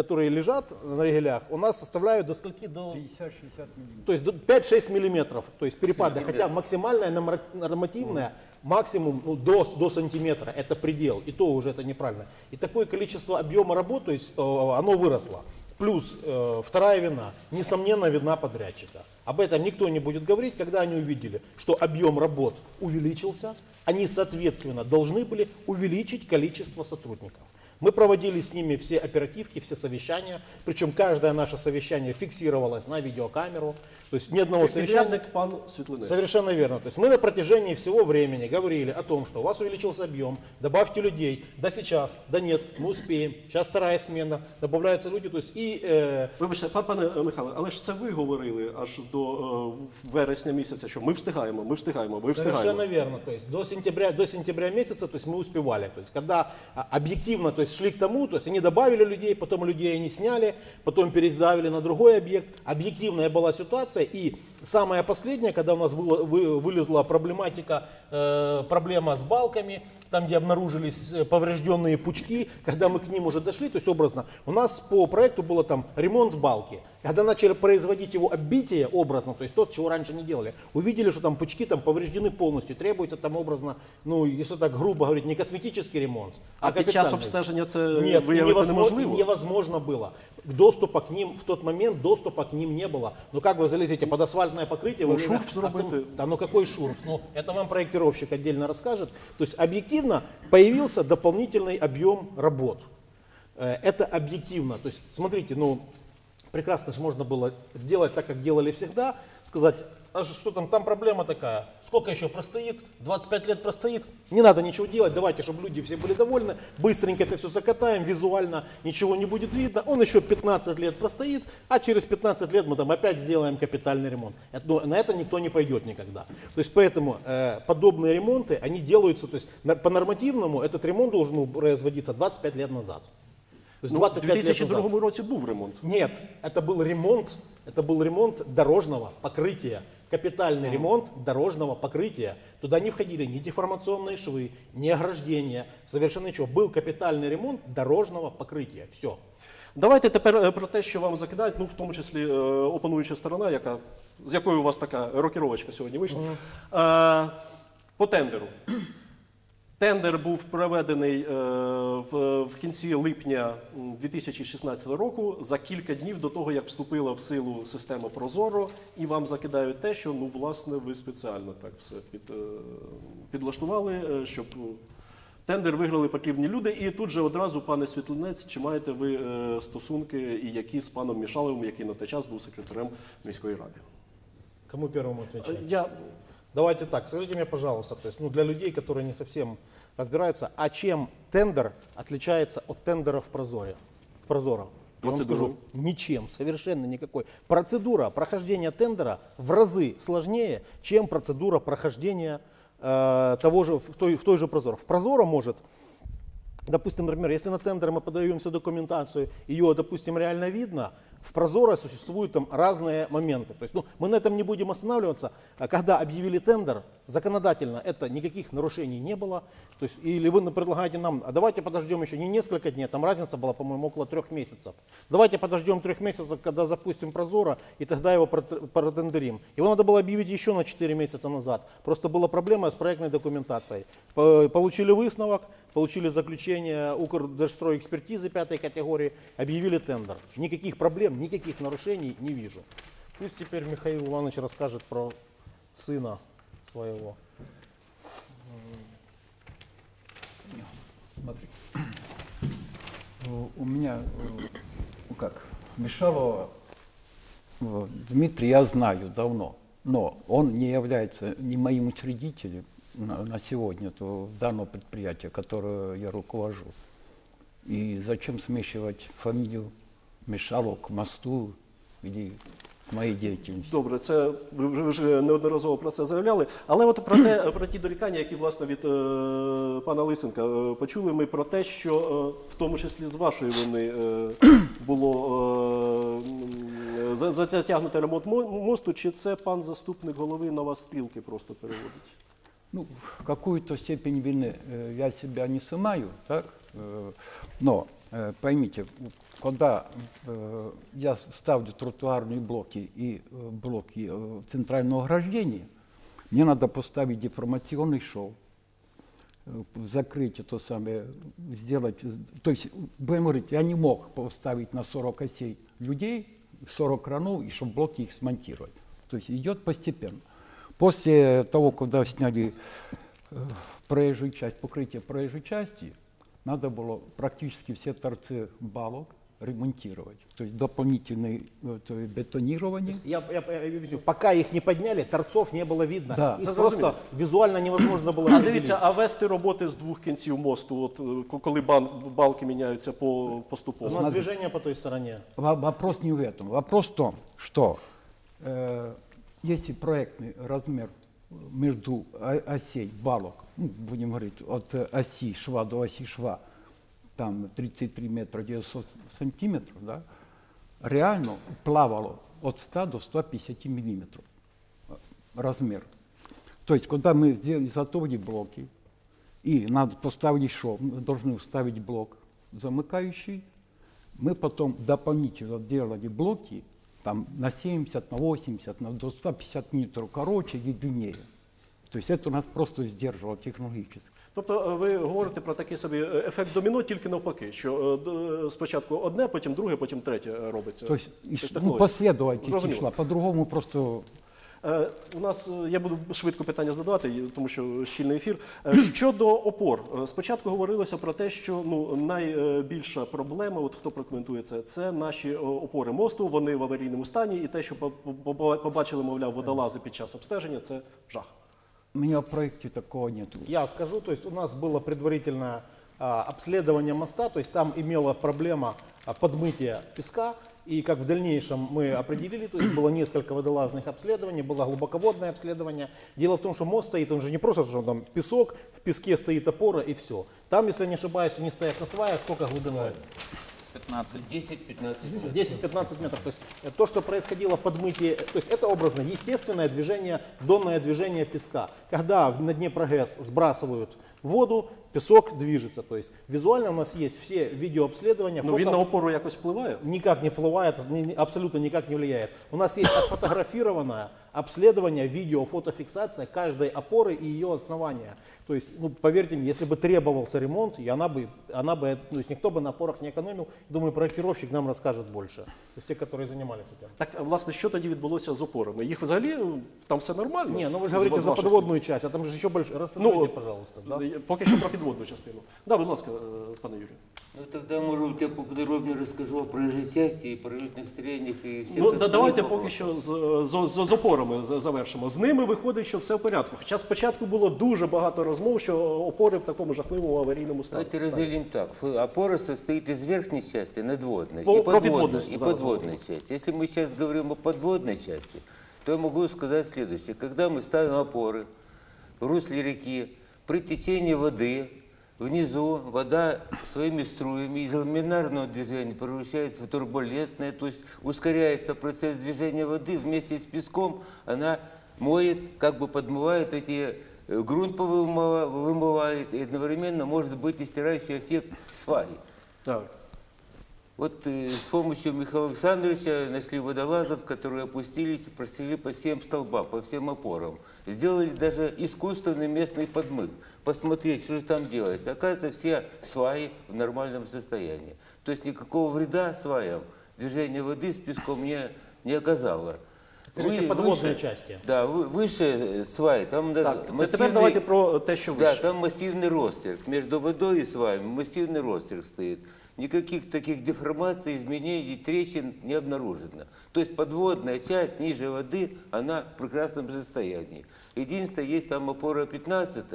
которые лежат на ригелях, у нас составляют до скольки? До 50-60 То есть до 5-6 миллиметров. То есть перепады. Хотя максимальная нормативная максимум ну, до, до сантиметра. Это предел. И то уже это неправильно. И такое количество объема работ, то есть э, оно выросло. Плюс э, вторая вина, несомненно, вина подрядчика. Об этом никто не будет говорить, когда они увидели, что объем работ увеличился, они, соответственно, должны были увеличить количество сотрудников. Мы проводили с ними все оперативки, все совещания, причем каждое наше совещание фиксировалось на видеокамеру, то есть ни одного совещания... Підрядник пан Світлинець. Совершенно верно. То есть мы на протяжении всего времени говорили о том, что у вас увеличился объем, добавьте людей, да сейчас, да нет, мы успеем, сейчас вторая смена, добавляются люди, то есть и... Э, Вибачте, пан- пане Михайло, але ж це ви говорили аж до е, вересня місяця, що ми встигаємо, ми встигаємо, ви Совершенно встигаємо. верно. То есть до сентября, до сентября месяца то есть мы успевали. То есть когда а, объективно то есть шли к тому, то есть они добавили людей, потом людей они сняли, потом переставили на другой объект. Объективная была ситуация. и самое последнее, когда у нас вылезла проблематика, э, проблема с балками, там, где обнаружились э, поврежденные пучки, когда мы к ним уже дошли, то есть образно, у нас по проекту было там ремонт балки. Когда начали производить его оббитие образно, то есть то, чего раньше не делали, увидели, что там пучки там повреждены полностью, требуется там образно, ну, если так грубо говорить, не косметический ремонт, а, А під час обстеження це Нет, невозможно, неможливо? невозможно было. Доступа к ним в тот момент доступа к ним не было. Ну как вы залезете под асфальтное покрытие? Ну, шурф зробити. автом- Да ну какой шурф? Ну это вам проектировщик отдельно расскажет. То есть объективно появился дополнительный объем работ. Э, Это объективно. То есть смотрите, ну прекрасно же можно было сделать так, как делали всегда, сказать, а что там, там проблема такая, сколько еще простоит, 25 лет простоит, не надо ничего делать, давайте, чтобы люди все были довольны, быстренько это все закатаем, визуально ничего не будет видно, он еще 15 лет простоит, а через 15 лет мы там опять сделаем капитальный ремонт. Но на это никто не пойдет никогда. То есть поэтому э, подобные ремонты, они делаются, то есть на- по нормативному этот ремонт должен был производиться 25 лет назад. То есть Ну, в 25 лет назад. 2002 році був ремонт. Нет, это был ремонт, это был ремонт дорожного покрытия, капитальный ремонт дорожного покрытия. Туда не входили ни деформационные швы, ни ограждения, совершенно ничего. Был капитальный ремонт дорожного покрытия. Все. Давайте тепер е, про те, що вам закидають, ну в тому числі е, опонуюча сторона, яка, з якою у вас така рокіровочка сьогодні вийшла. Е, по тендеру. Тендер був проведений е, в, кінці липня 2016 року за кілька днів до того, як вступила в силу система Прозоро, і вам закидають те, що ну власне ви спеціально так все під, е, підлаштували, е, щоб тендер виграли потрібні люди. І тут же одразу, пане Світлинець, чи маєте ви стосунки і які з паном Мішаловим, який на той час був секретарем міської ради? Кому первому отвечать? Я Давайте так, скажите мне, пожалуйста, то есть, ну, для людей, которые не совсем разбираются, а чем тендер отличается от тендера в Прозоре? Прозора? Я вам скажу, ничем, совершенно никакой. Процедура прохождения тендера в разы сложнее, чем процедура прохождения э, того же, в той, в той же Прозоро. В Прозоро может Допустим, например, если на тендер мы подаем всю документацию, ее, допустим, реально видно, в Прозоро существуют там разные моменты. То есть, ну, мы на этом не будем останавливаться. А Когда объявили тендер, законодательно это никаких нарушений не было. То есть, или вы предлагаете нам, а давайте подождем еще не несколько дней, там разница была, по-моему, около трех месяцев. Давайте подождем трех месяцев, когда запустим Прозоро, и тогда его прот- протендерим. Его надо было объявить еще на 4 месяца назад. Просто была проблема с проектной документацией. По- Получили высновок, получили заключение Укрдержстройэкспертизы пятой категории, объявили тендер. Никаких проблем, никаких нарушений не вижу. Пусть теперь Михаил Иванович расскажет про сына своего. Смотри. У- У меня, э, ну как, Мишалова э, Дмитрий я знаю давно, но он не является ни моим учредителем на, на сегодня то данного предприятия, которое я руковожу. И зачем смешивать фамилию Мишалов к мосту или к моей деятельности? Добре, це ви вже, ви вже неодноразово про це заявляли. Але от про те, про ті дорікання, які власне від е, пана Лисенка е, почули ми про те, що е, в тому числі з вашої вини е, було е, м, за- за- затягнути ремонт мо- мосту. Чи це пан заступник голови на вас стрілки просто переводить? Ну, в какую-то степень вины э, я себя не снимаю, так? Э, но э, поймите, когда э, я ставлю тротуарные блоки и э, блоки э, центрального ограждения, мне надо поставить деформационный шов, э, закрыть это самое, сделать, э, то есть, будем говорить, я не мог поставить на 40 осей людей, 40 кранов, и чтобы блоки их смонтировать. То есть идет постепенно. После того, когда сняли э, проезжую часть, покрытие проезжей части, надо было практически все торцы балок ремонтировать. То есть дополнительное э, то есть бетонирование. Я, я- я объясню, пока их не подняли, торцов не было видно. Да. Их Це просто зрозуміло. визуально невозможно было А определить. дивіться, а вести роботи з двох кінців мосту, от е, ко- коли бан, балки міняються по У поступово. нас движение по той стороне. Во- Вопрос не в этом. Вопрос в том, что э, если проектный размер между осей балок, ну, будем говорить, от оси шва до оси шва, там 33 метра 900 сантиметров, да, реально плавало от 100 до 150 миллиметров э, размер. То есть, когда мы сделали, изготовили блоки, и надо поставить шов, мы должны вставить блок замыкающий, мы потом дополнительно делали блоки там, на 70, на 80, на до 150 метров короче и длиннее. То есть это нас просто сдерживало технологически. Тобто е, ви говорите про такий собі е, ефект доміно, тільки навпаки, що е, спочатку одне, потім друге, потім третє робиться. То Тобто ну, технологія. пішла, по-другому просто у нас е, я буду швидко питання задавати, тому що щільний ефір. Е, щодо опор, Е, спочатку говорилося про те, що ну найбільша проблема, от хто прокоментує це, це наші е, опори мосту. Вони в аварійному стані, і те, що по- по- побачили, мовляв, водолази під час обстеження, це жах. У меня в проекте такого нету. Я скажу, то есть у нас было предварительное а, обследование моста, то есть там имела проблема а, подмытия песка, и как в дальнейшем мы определили, то есть было несколько водолазных обследований, было глубоководное обследование. Дело в том, что мост стоит, он же не просто, что там песок, в песке стоит опора и все. Там, если я не ошибаюсь, они стоят на сваях, сколько глубиной? 15. 10-15. 10-15 метров. То есть э, то, что происходило подмытие, то есть это образно естественное движение, донное движение песка. Когда на дне прогресс сбрасывают воду, песок движется. То есть визуально у нас есть все видеообследования. Ну він фото- на опору якось впливає. никак не вплывает, ни- ни- абсолютно никак не влияет. У нас есть отфотографированное обследование, видео, фотофиксация каждой опоры и ее основания. То есть, ну, поверьте мне, если бы требовался ремонт, и она бы, она бы, то есть никто бы на опорах не экономил, думаю, проектировщик нам расскажет больше. То есть те, которые занимались этим. Так, а, власне, що тоді відбулося з опорами? Їх взагалі ну, там все нормально? Не, ну вы З же говорите з за ваших подводную часть, а там же еще больше. Расстроите, пожалуйста. Да? слів. Поки що про підводну частину. Да, будь ласка, е, пане Юрію. Ну тогда, может, я поподробнее расскажу о проезжей части и пролетных строениях и всех Ну, да, остальных давайте вопросах. поки що з, з, з, з опорами за- завершимо. З ними виходить, що все в порядку. Хоча спочатку було дуже багато розмов, що опори в такому жахливому аварійному стані. Давайте разделим так. Ф- Опора состоит из верхней части, надводной, По- и про подводной, подводную и сразу подводной части. Если мы сейчас говорим о подводной части, то я могу сказать следующее. Когда мы ставим опоры в русле реки, при течении воды, внизу вода своими струями из ламинарного движения превращается в турбулентное, то есть ускоряется процесс движения воды, вместе с песком она моет, как бы подмывает эти э, грунт вымывает, и одновременно может быть и стирающий эффект сваи. Так. Вот э, с помощью Михаила Александровича нашли водолазов, которые опустились и прошли по всем столбам, по всем опорам. Сделали даже искусственный местный подмыв. Посмотреть, что же там делается. Оказывается, все сваи в нормальном состоянии. То есть никакого вреда сваям движение воды с песком не, не оказало. Вы- подводные выше- части. Да, вы- выше сваи, там да, Так, т- тепер давайте про те, що да, вище. там массивный ростерк. Между водой и сваями массивный ростерк стоит. Никаких таких деформаций, изменений, трещин не обнаружено. То есть подводная часть ниже воды, она в прекрасном состоянии. Единственное, есть там опора 15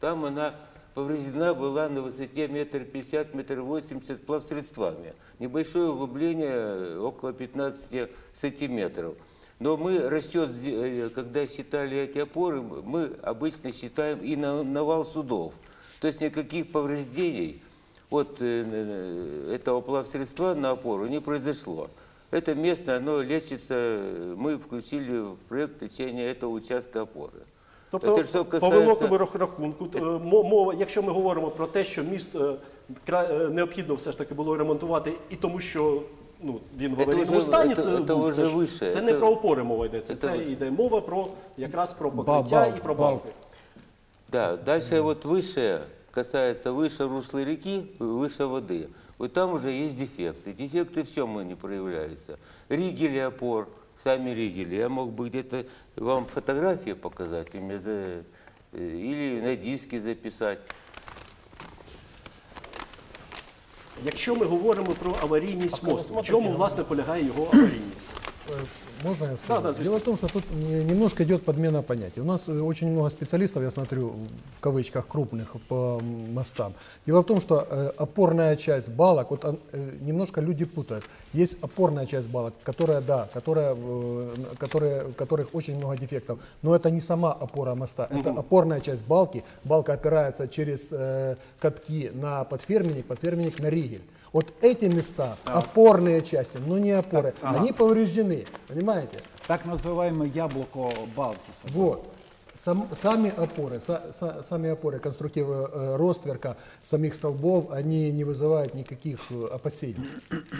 там она повреждена была на высоте метр пятьдесят, метр восемьдесят плавсредствами. Небольшое углубление э, около 15 сантиметров. Но мы расчет, э, когда считали эти опоры, мы обычно считаем и на навал судов. То есть никаких повреждений от э, э, этого плавсредства на опору не произошло. Это место, оно лечится, э, мы включили в проект лечения этого участка опоры. Тобто, Это что по касается- великому рах- рахунку, т- е, мо- мова, якщо ми говоримо про те, що міст е, кра- е, необхідно все ж таки було ремонтувати, і тому що ну, він в Це аварійному вже- стані, це- це, це був, вже ж- вище, це не це- про опори мова йдеться, це це вище. йде мова про якраз про Ба- покриття бал- і про бал. балки. Да, дальше вот выше, касается выше русла реки, выше воды. Вот там уже есть дефекты. Дефекты в чем они проявляются? Ригели опор, сами ригели. Я мог бы где-то вам фотографии показать, и мне за- э, или на диске записать. Якщо ми говоримо про аварійність Пока мосту, в смотрите, чому ну. власне полягає його аварійність? Можно я скажу? да, звісно. Дело в том, что тут не- немножко идет подмена понятий. У нас э, очень много специалистов, я смотрю, в кавычках, крупных по мостам. Дело в том, что э, опорная часть балок, вот э, немножко люди путают. Есть опорная часть балок, которая, да, которая, которая, в которых очень много дефектов. Но это не сама опора моста, это Мгм. опорная часть балки. Балка опирается через катки на подферменник, подферменник на ригель. Вот эти места, опорные части, но не опоры, ага. они повреждены, понимаете? Так называемое яблоко Балтиса. Вот. Сам- сами опоры, са- са- сами опоры конструктивы э, ростверка самих столбов, они не вызывают никаких э, опасений.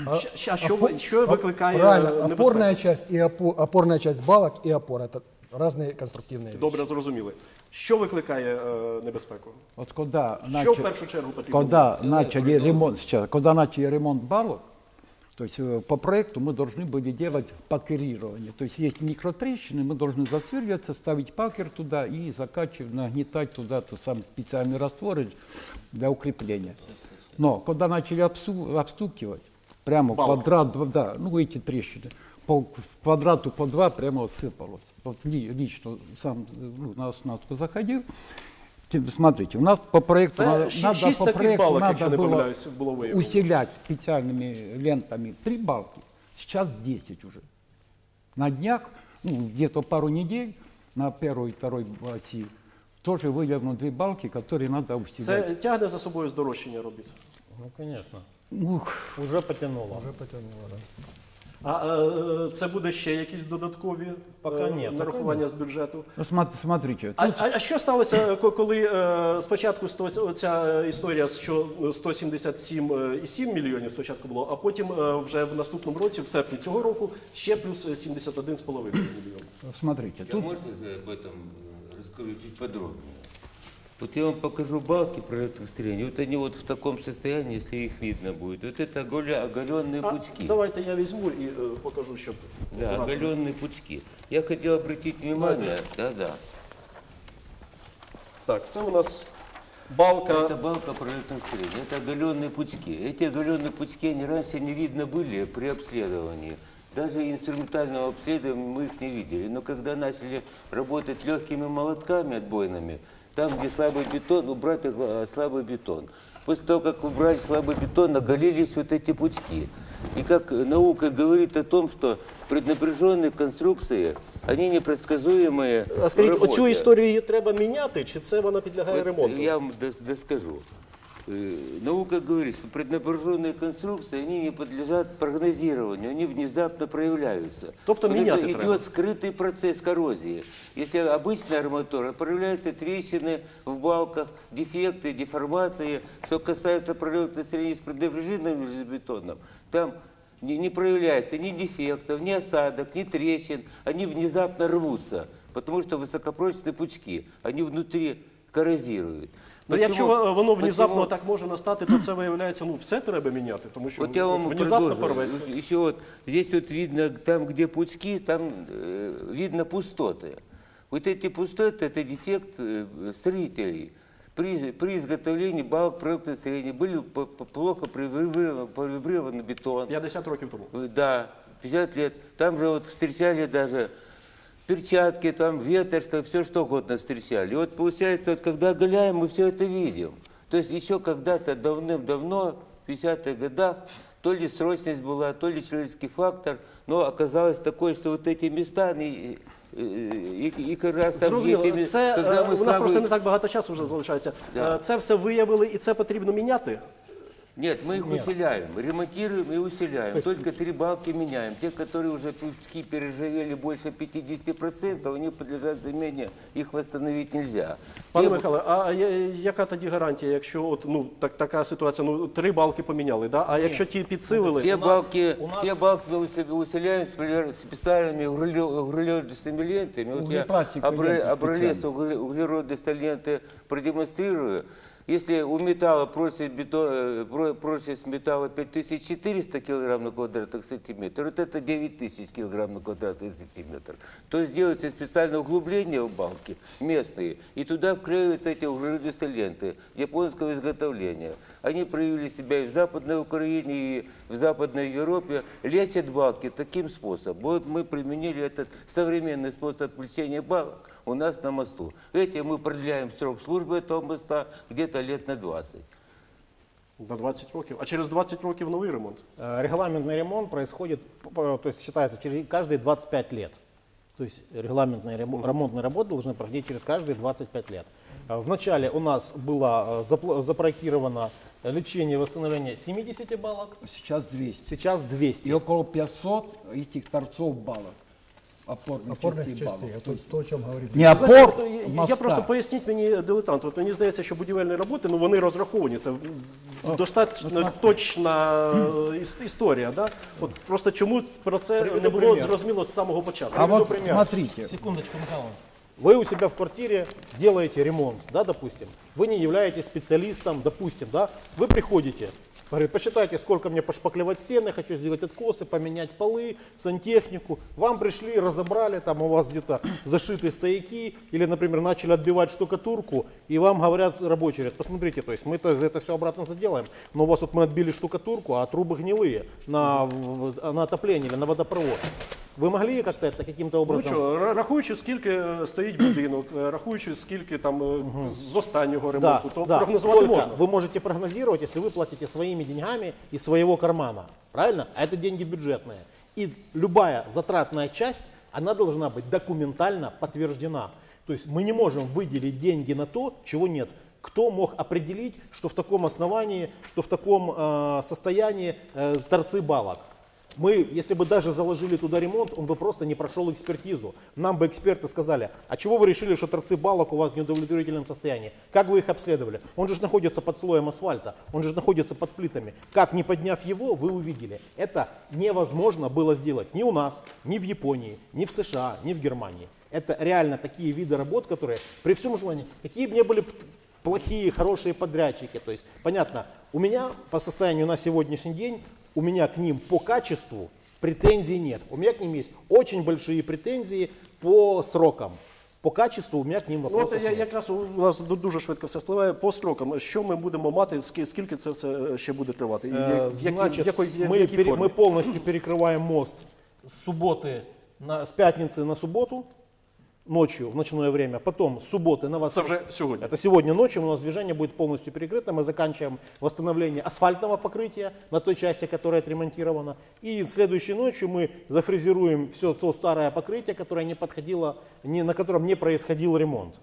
Щ- щ- а що опо- ви- що оп- викликає, Правильно, э, небезпеку? опорная часть и опо- опорная часть балок и опора это разные конструктивные вещи. Добре зрозуміли. Що викликає е, небезпеку? Вот когда, Що начали, в першу чергу потрібно? когда робити? начали ремонт, сейчас, когда начали ремонт балок, То есть э, по проекту мы должны были делать пакерирование. То есть есть микротрещины, мы должны засверливаться, ставить пакер туда и закачивать, нагнетать туда то сам специальный раствор для укрепления. Но когда начали обстукивать, прямо Балку. квадрат, да, ну эти трещины, по квадрату по два прямо сыпалось. Вот ли- лично сам э, ну, на оснастку заходил. Те- Смотрите, у нас по проекту Це надо, ші- надо шість по таких проекту балок, надо якщо не было помиляюсь, було виявлено. усилять специальными лентами три балки. Сейчас 10 уже. На днях, ну, где-то пару недель на первой и второй оси тоже выявлено две балки, которые надо усилять. Це тягне за собою здорожчання робіт. Ну, конечно. Ух. Уже потянуло. Уже потянуло, да. А е, це буде ще якісь додаткові Пока е, ні, нарахування пока з бюджету? Ну, смотрите, А, тут а, а що сталося, коли е, спочатку 100, ця історія, що 177,7 мільйонів спочатку було, а потім вже в наступному році, в серпні цього року, ще плюс 71,5 мільйонів. смотрите, Я тут можно об этом расскажу чуть подробнее? Вот я вам покажу балки пролетных строений. Вот они вот в таком состоянии, если их видно будет. Вот это оголенные А, пучки. давайте я візьму і е, покажу, щоб Да, оголенные пучки. Я хотел обратить внимание, да-да, Так, це у нас балка. это балка пролетных строений, это оголенные пучки. Эти оголенные пучки, они раньше не видно были при обследовании. Даже инструментального обследования мы их не видели. Но когда начали работать легкими молотками отбойными, там, где слабый бетон, убрать э, слабый бетон. После того, как убрали слабый бетон, оголились вот эти пучки. И как наука говорит о том, что преднапряженные конструкции, они непредсказуемые А в скажіть, работе. оцю історію її треба міняти, чи це вона підлягає Вот ремонту? Я вам дос- доскажу. Э, Наука говорит, что преднапряженные конструкции, они не подлежат прогнозированию, они внезапно проявляются. Тобто Потому что міняти треба. идет скрытый процесс коррозии. Если обычная арматура, проявляются трещины в балках, дефекты, деформации. Что касается пролетной строений с преднапряженным железобетоном, там не, не проявляется ни дефектов, ни осадок, ни трещин. Они внезапно рвутся, потому что высокопрочные пучки, они внутри коррозируют. Ну, Почему- якщо е, воно внезапно почему- так може настати, то це виявляється, ну все треба міняти, тому що Вот я ну, вам от внезапно продолжу. порветься. Еще вот здесь вот видно, там, где пучки, там э, видно пустоты. Вот эти пустоты – это дефект э, строителей. При, при изготовлении балок проекта строения были п- п- плохо привибрирован привибрирован бетон. 50 років тому. Э, Да, 50 лет. Там же вот встречали даже перчатки, там ветер, что все что угодно встречали. И вот получается, вот когда оголяем, мы все это видим. То есть еще когда-то давным-давно, в 50-х годах, то ли срочность была, то ли человеческий фактор, но оказалось такое, что вот эти места, они, э, и, и как раз там, где Зрозуміло, эти, це когда е, мы у нас слабые- просто не так багато часу вже залишається. Да. Е, Це все виявили і це потрібно міняти. Нет, мы их Нет. усиляем, ремонтируем и усиляем. То есть- Только три балки меняем. Те, которые уже пучки переживели больше 50%, они подлежат замене, их восстановить нельзя. Пане Те- Михайле, а я- яка тоді гарантія, якщо от ну так така ситуація, ну три балки поміняли, да? А якщо ті підсилили, Те балки, те балки мы уси- усиляем спе- специальными углеро- углеродными лентами. Вот я Углепластиковые обра- ленты обролез специальные. угле- углеродные ленты продемонстрирую. Если у металла просит, бетон, э, про- прочность металла 5400 кг на квадратный сантиметр, вот это 9000 кг на квадратный сантиметр. То есть делается специальное углубление в балке, местные, и туда вклеиваются эти углеродистые ленты японского изготовления. Они проявили себя и в Западной Украине, и в Западной Европе. Лечат балки таким способом. Вот мы применили этот современный способ лечения балок у нас на мосту. Этим мы продляем срок службы этого моста где-то лет на 20. на 20 років, а через 20 років новий ремонт. Э, Регламентный ремонт происходит, по- то есть считается через каждые 25 лет. То есть регламентные ремо- ремонтные работы должны проходить через каждые 25 лет. Э, Вначале у нас было э, запроектировано лечение и восстановление 70 балок. Сейчас 200. Сейчас 200. И около 500 этих торцов балок Опорных, Опорных частей, частей, балок. это то, о чем говорит. Не опор, Знаєте, от, я- я моста. просто поясніть мені дилетант. От мені здається, що будівельні роботи ну вони розраховані. Це О, достатньо ну, точна е, іс- історія. Да? От просто чому про це Приведу не було примір. зрозуміло з самого початку. А Приведу вот пример. смотрите. Секундочку, Михаил. Вы у себя в квартире делаете ремонт, да, допустим. Вы не являетесь специалистом, допустим, да. Вы приходите, Говорит, посчитайте, сколько мне пошпаклевать стены, хочу сделать откосы, поменять полы, сантехнику. Вам пришли, разобрали, там у вас где-то зашиты стояки, или, например, начали отбивать штукатурку, и вам говорят рабочие, говорят, посмотрите, то есть мы-то за это все обратно заделаем, но у вас вот мы отбили штукатурку, а трубы гнилые на, на отопление или на водопровод. Вы могли как-то это каким-то Ну образом? що, ра- рахуючи, скільки е, стоїть будинок, е, рахуючи, скільки там е, з останнього ремонту, то прогнозувати Только можна. вы можете прогнозировать, если вы платите своими деньгами из своего кармана. Правильно? А это деньги бюджетные. И любая затратная часть, она должна быть документально подтверждена. То есть мы не можем выделить деньги на то, чего нет. Кто мог определить, что в таком основании, что в таком э, состоянии э, торцы балок? Мы, если бы даже заложили туда ремонт, он бы просто не прошел экспертизу. Нам бы эксперты сказали, а чего вы решили, что торцы балок у вас в неудовлетворительном состоянии? Как вы их обследовали? Он же находится под слоем асфальта, он же находится под плитами. Как, не подняв его, вы увидели? Это невозможно было сделать ни у нас, ни в Японии, ни в США, ни в Германии. Это реально такие виды работ, которые при всем желании, какие бы ни были плохие, хорошие подрядчики. То есть, понятно, у меня по состоянию на сегодняшний день, у меня к ним по качеству претензий нет. У меня к ним есть очень большие претензии по срокам. По качеству у меня к ним Ну, от вопросов я, нет. якраз у нас ду- дуже швидко все спливає по строкам. Що ми будемо мати, скі- скільки це все е, ще буде тривати? І Э, як- в які- Значит, в якої- в мы, якій пере- формі? мы полностью перекрываем мост с субботы, на, с пятницы на субботу, ночью, в ночное время, потом с субботы на Це воскресенье. вже сьогодні. Это сегодня ночью у нас движение будет полностью перекрыто. Мы заканчиваем восстановление асфальтного покрытия на той части, которая отремонтирована. И следующей ночью мы зафрезеруем все то старое покрытие, которое не подходило, не, на котором не происходил ремонт.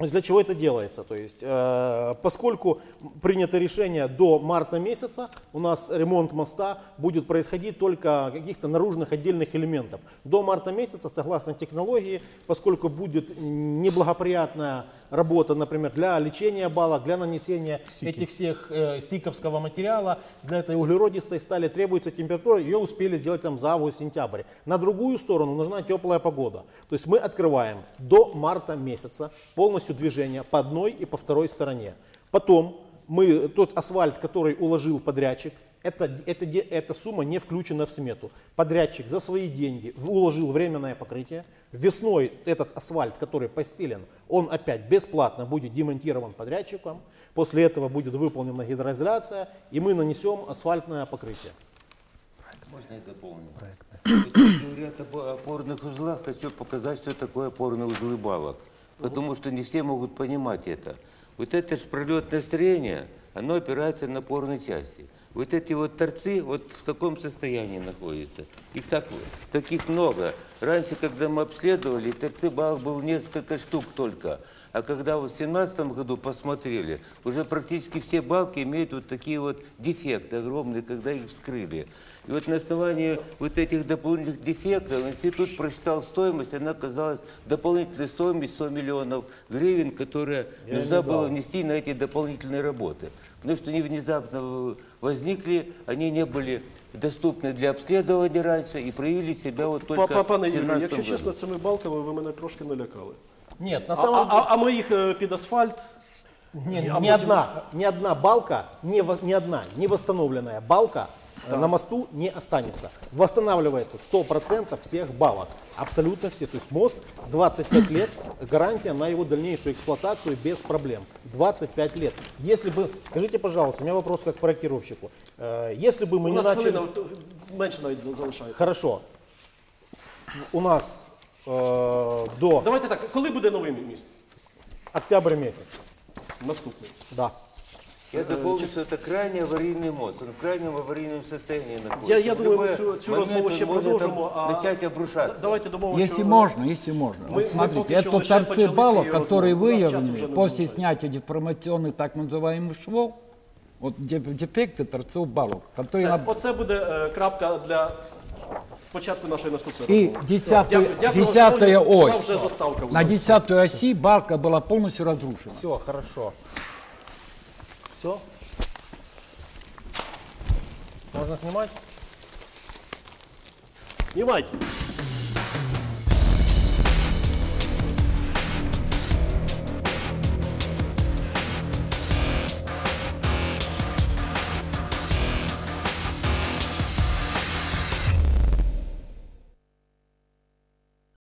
Для чего это делается? То есть, э, поскольку принято решение до марта месяца, у нас ремонт моста будет происходить только каких-то наружных отдельных элементов. До марта месяца, согласно технологии, поскольку будет неблагоприятная работа, например, для лечения балок, для нанесения этих всех э, сиковского материала, для этой углеродистой стали требуется температура, ее успели сделать там за август-сентябрь. На другую сторону нужна теплая погода. То есть мы открываем до марта месяца полностью движение по одной и по второй стороне. Потом мы тот асфальт, который уложил подрядчик, это, это, эта сумма не включена в смету. Подрядчик за свои деньги уложил временное покрытие. Весной этот асфальт, который постелен, он опять бесплатно будет демонтирован подрядчиком. После этого будет выполнена гидроизоляция, и мы нанесем асфальтное покрытие. Можно я дополню? Если говорят об опорных узлах, хочу показать, что такое опорные узлы балок. Потому что не все могут понимать это. Вот это же пролетное строение, оно опирается на опорной части. Вот эти вот торцы вот в таком состоянии находятся. Их так, таких много. Раньше, когда мы обследовали, торцы балок было несколько штук только. А когда вот в 2017 году посмотрели, уже практически все балки имеют вот такие вот дефекты огромные, когда их вскрыли. И вот на основании вот этих дополнительных дефектов институт просчитал стоимость, она оказалась дополнительная стоимость 100 миллионов гривен, которая Я было дал. внести на эти дополнительные работы. Потому что они внезапно возникли, они не были доступны для обследования раньше и проявили только Па- па- Пане Юрію, 2017 якщо чесно, цими балками ви мене трошки налякали. Нет, на А- самом а, а ми їх е, під асфальт. Не, А ни, потім- одна, ни одна балка, не, во- ни одна не восстановленная балка э, Да. на мосту не останется. Восстанавливается 100% всех балок. Абсолютно все. То есть мост 25 лет, гарантия на его дальнейшую эксплуатацию без проблем. 25 лет. Если бы, скажите, пожалуйста, у меня вопрос как проектировщику. Э, Если бы мы У не нас начали... хвилина от, менше навіть за- залишається. Хорошо. Ф- У нас э, до Давайте так, коли буде новий міст? октября месяц. Наступний. Да. Я Э, дополню, чи- что это крайне аварийный мост. Он в крайнем аварийном состоянии находится. Я, я В думаю, ми любой цю, цю момент розмову он ще может продовжимо. А начать обрушаться. Давайте домовимося, Если що можно, если можно. Мы- вот мы смотрите, пока еще это лишь торцы почали балок, ці которые розмови. У нас час выявлены уже не после залишається. снятия деформационных так называемых швов, вот деп- дефекты торцов балок, которые Все, надо- оце буде е, крапка для початку нашої наступної И розмови. десятая, Дякую, дякую, десятая шановні. Пішла ось. вже заставка. На десятую оси балка была полностью разрушена. Все, хорошо. Все? Можно снимать? Знімайте.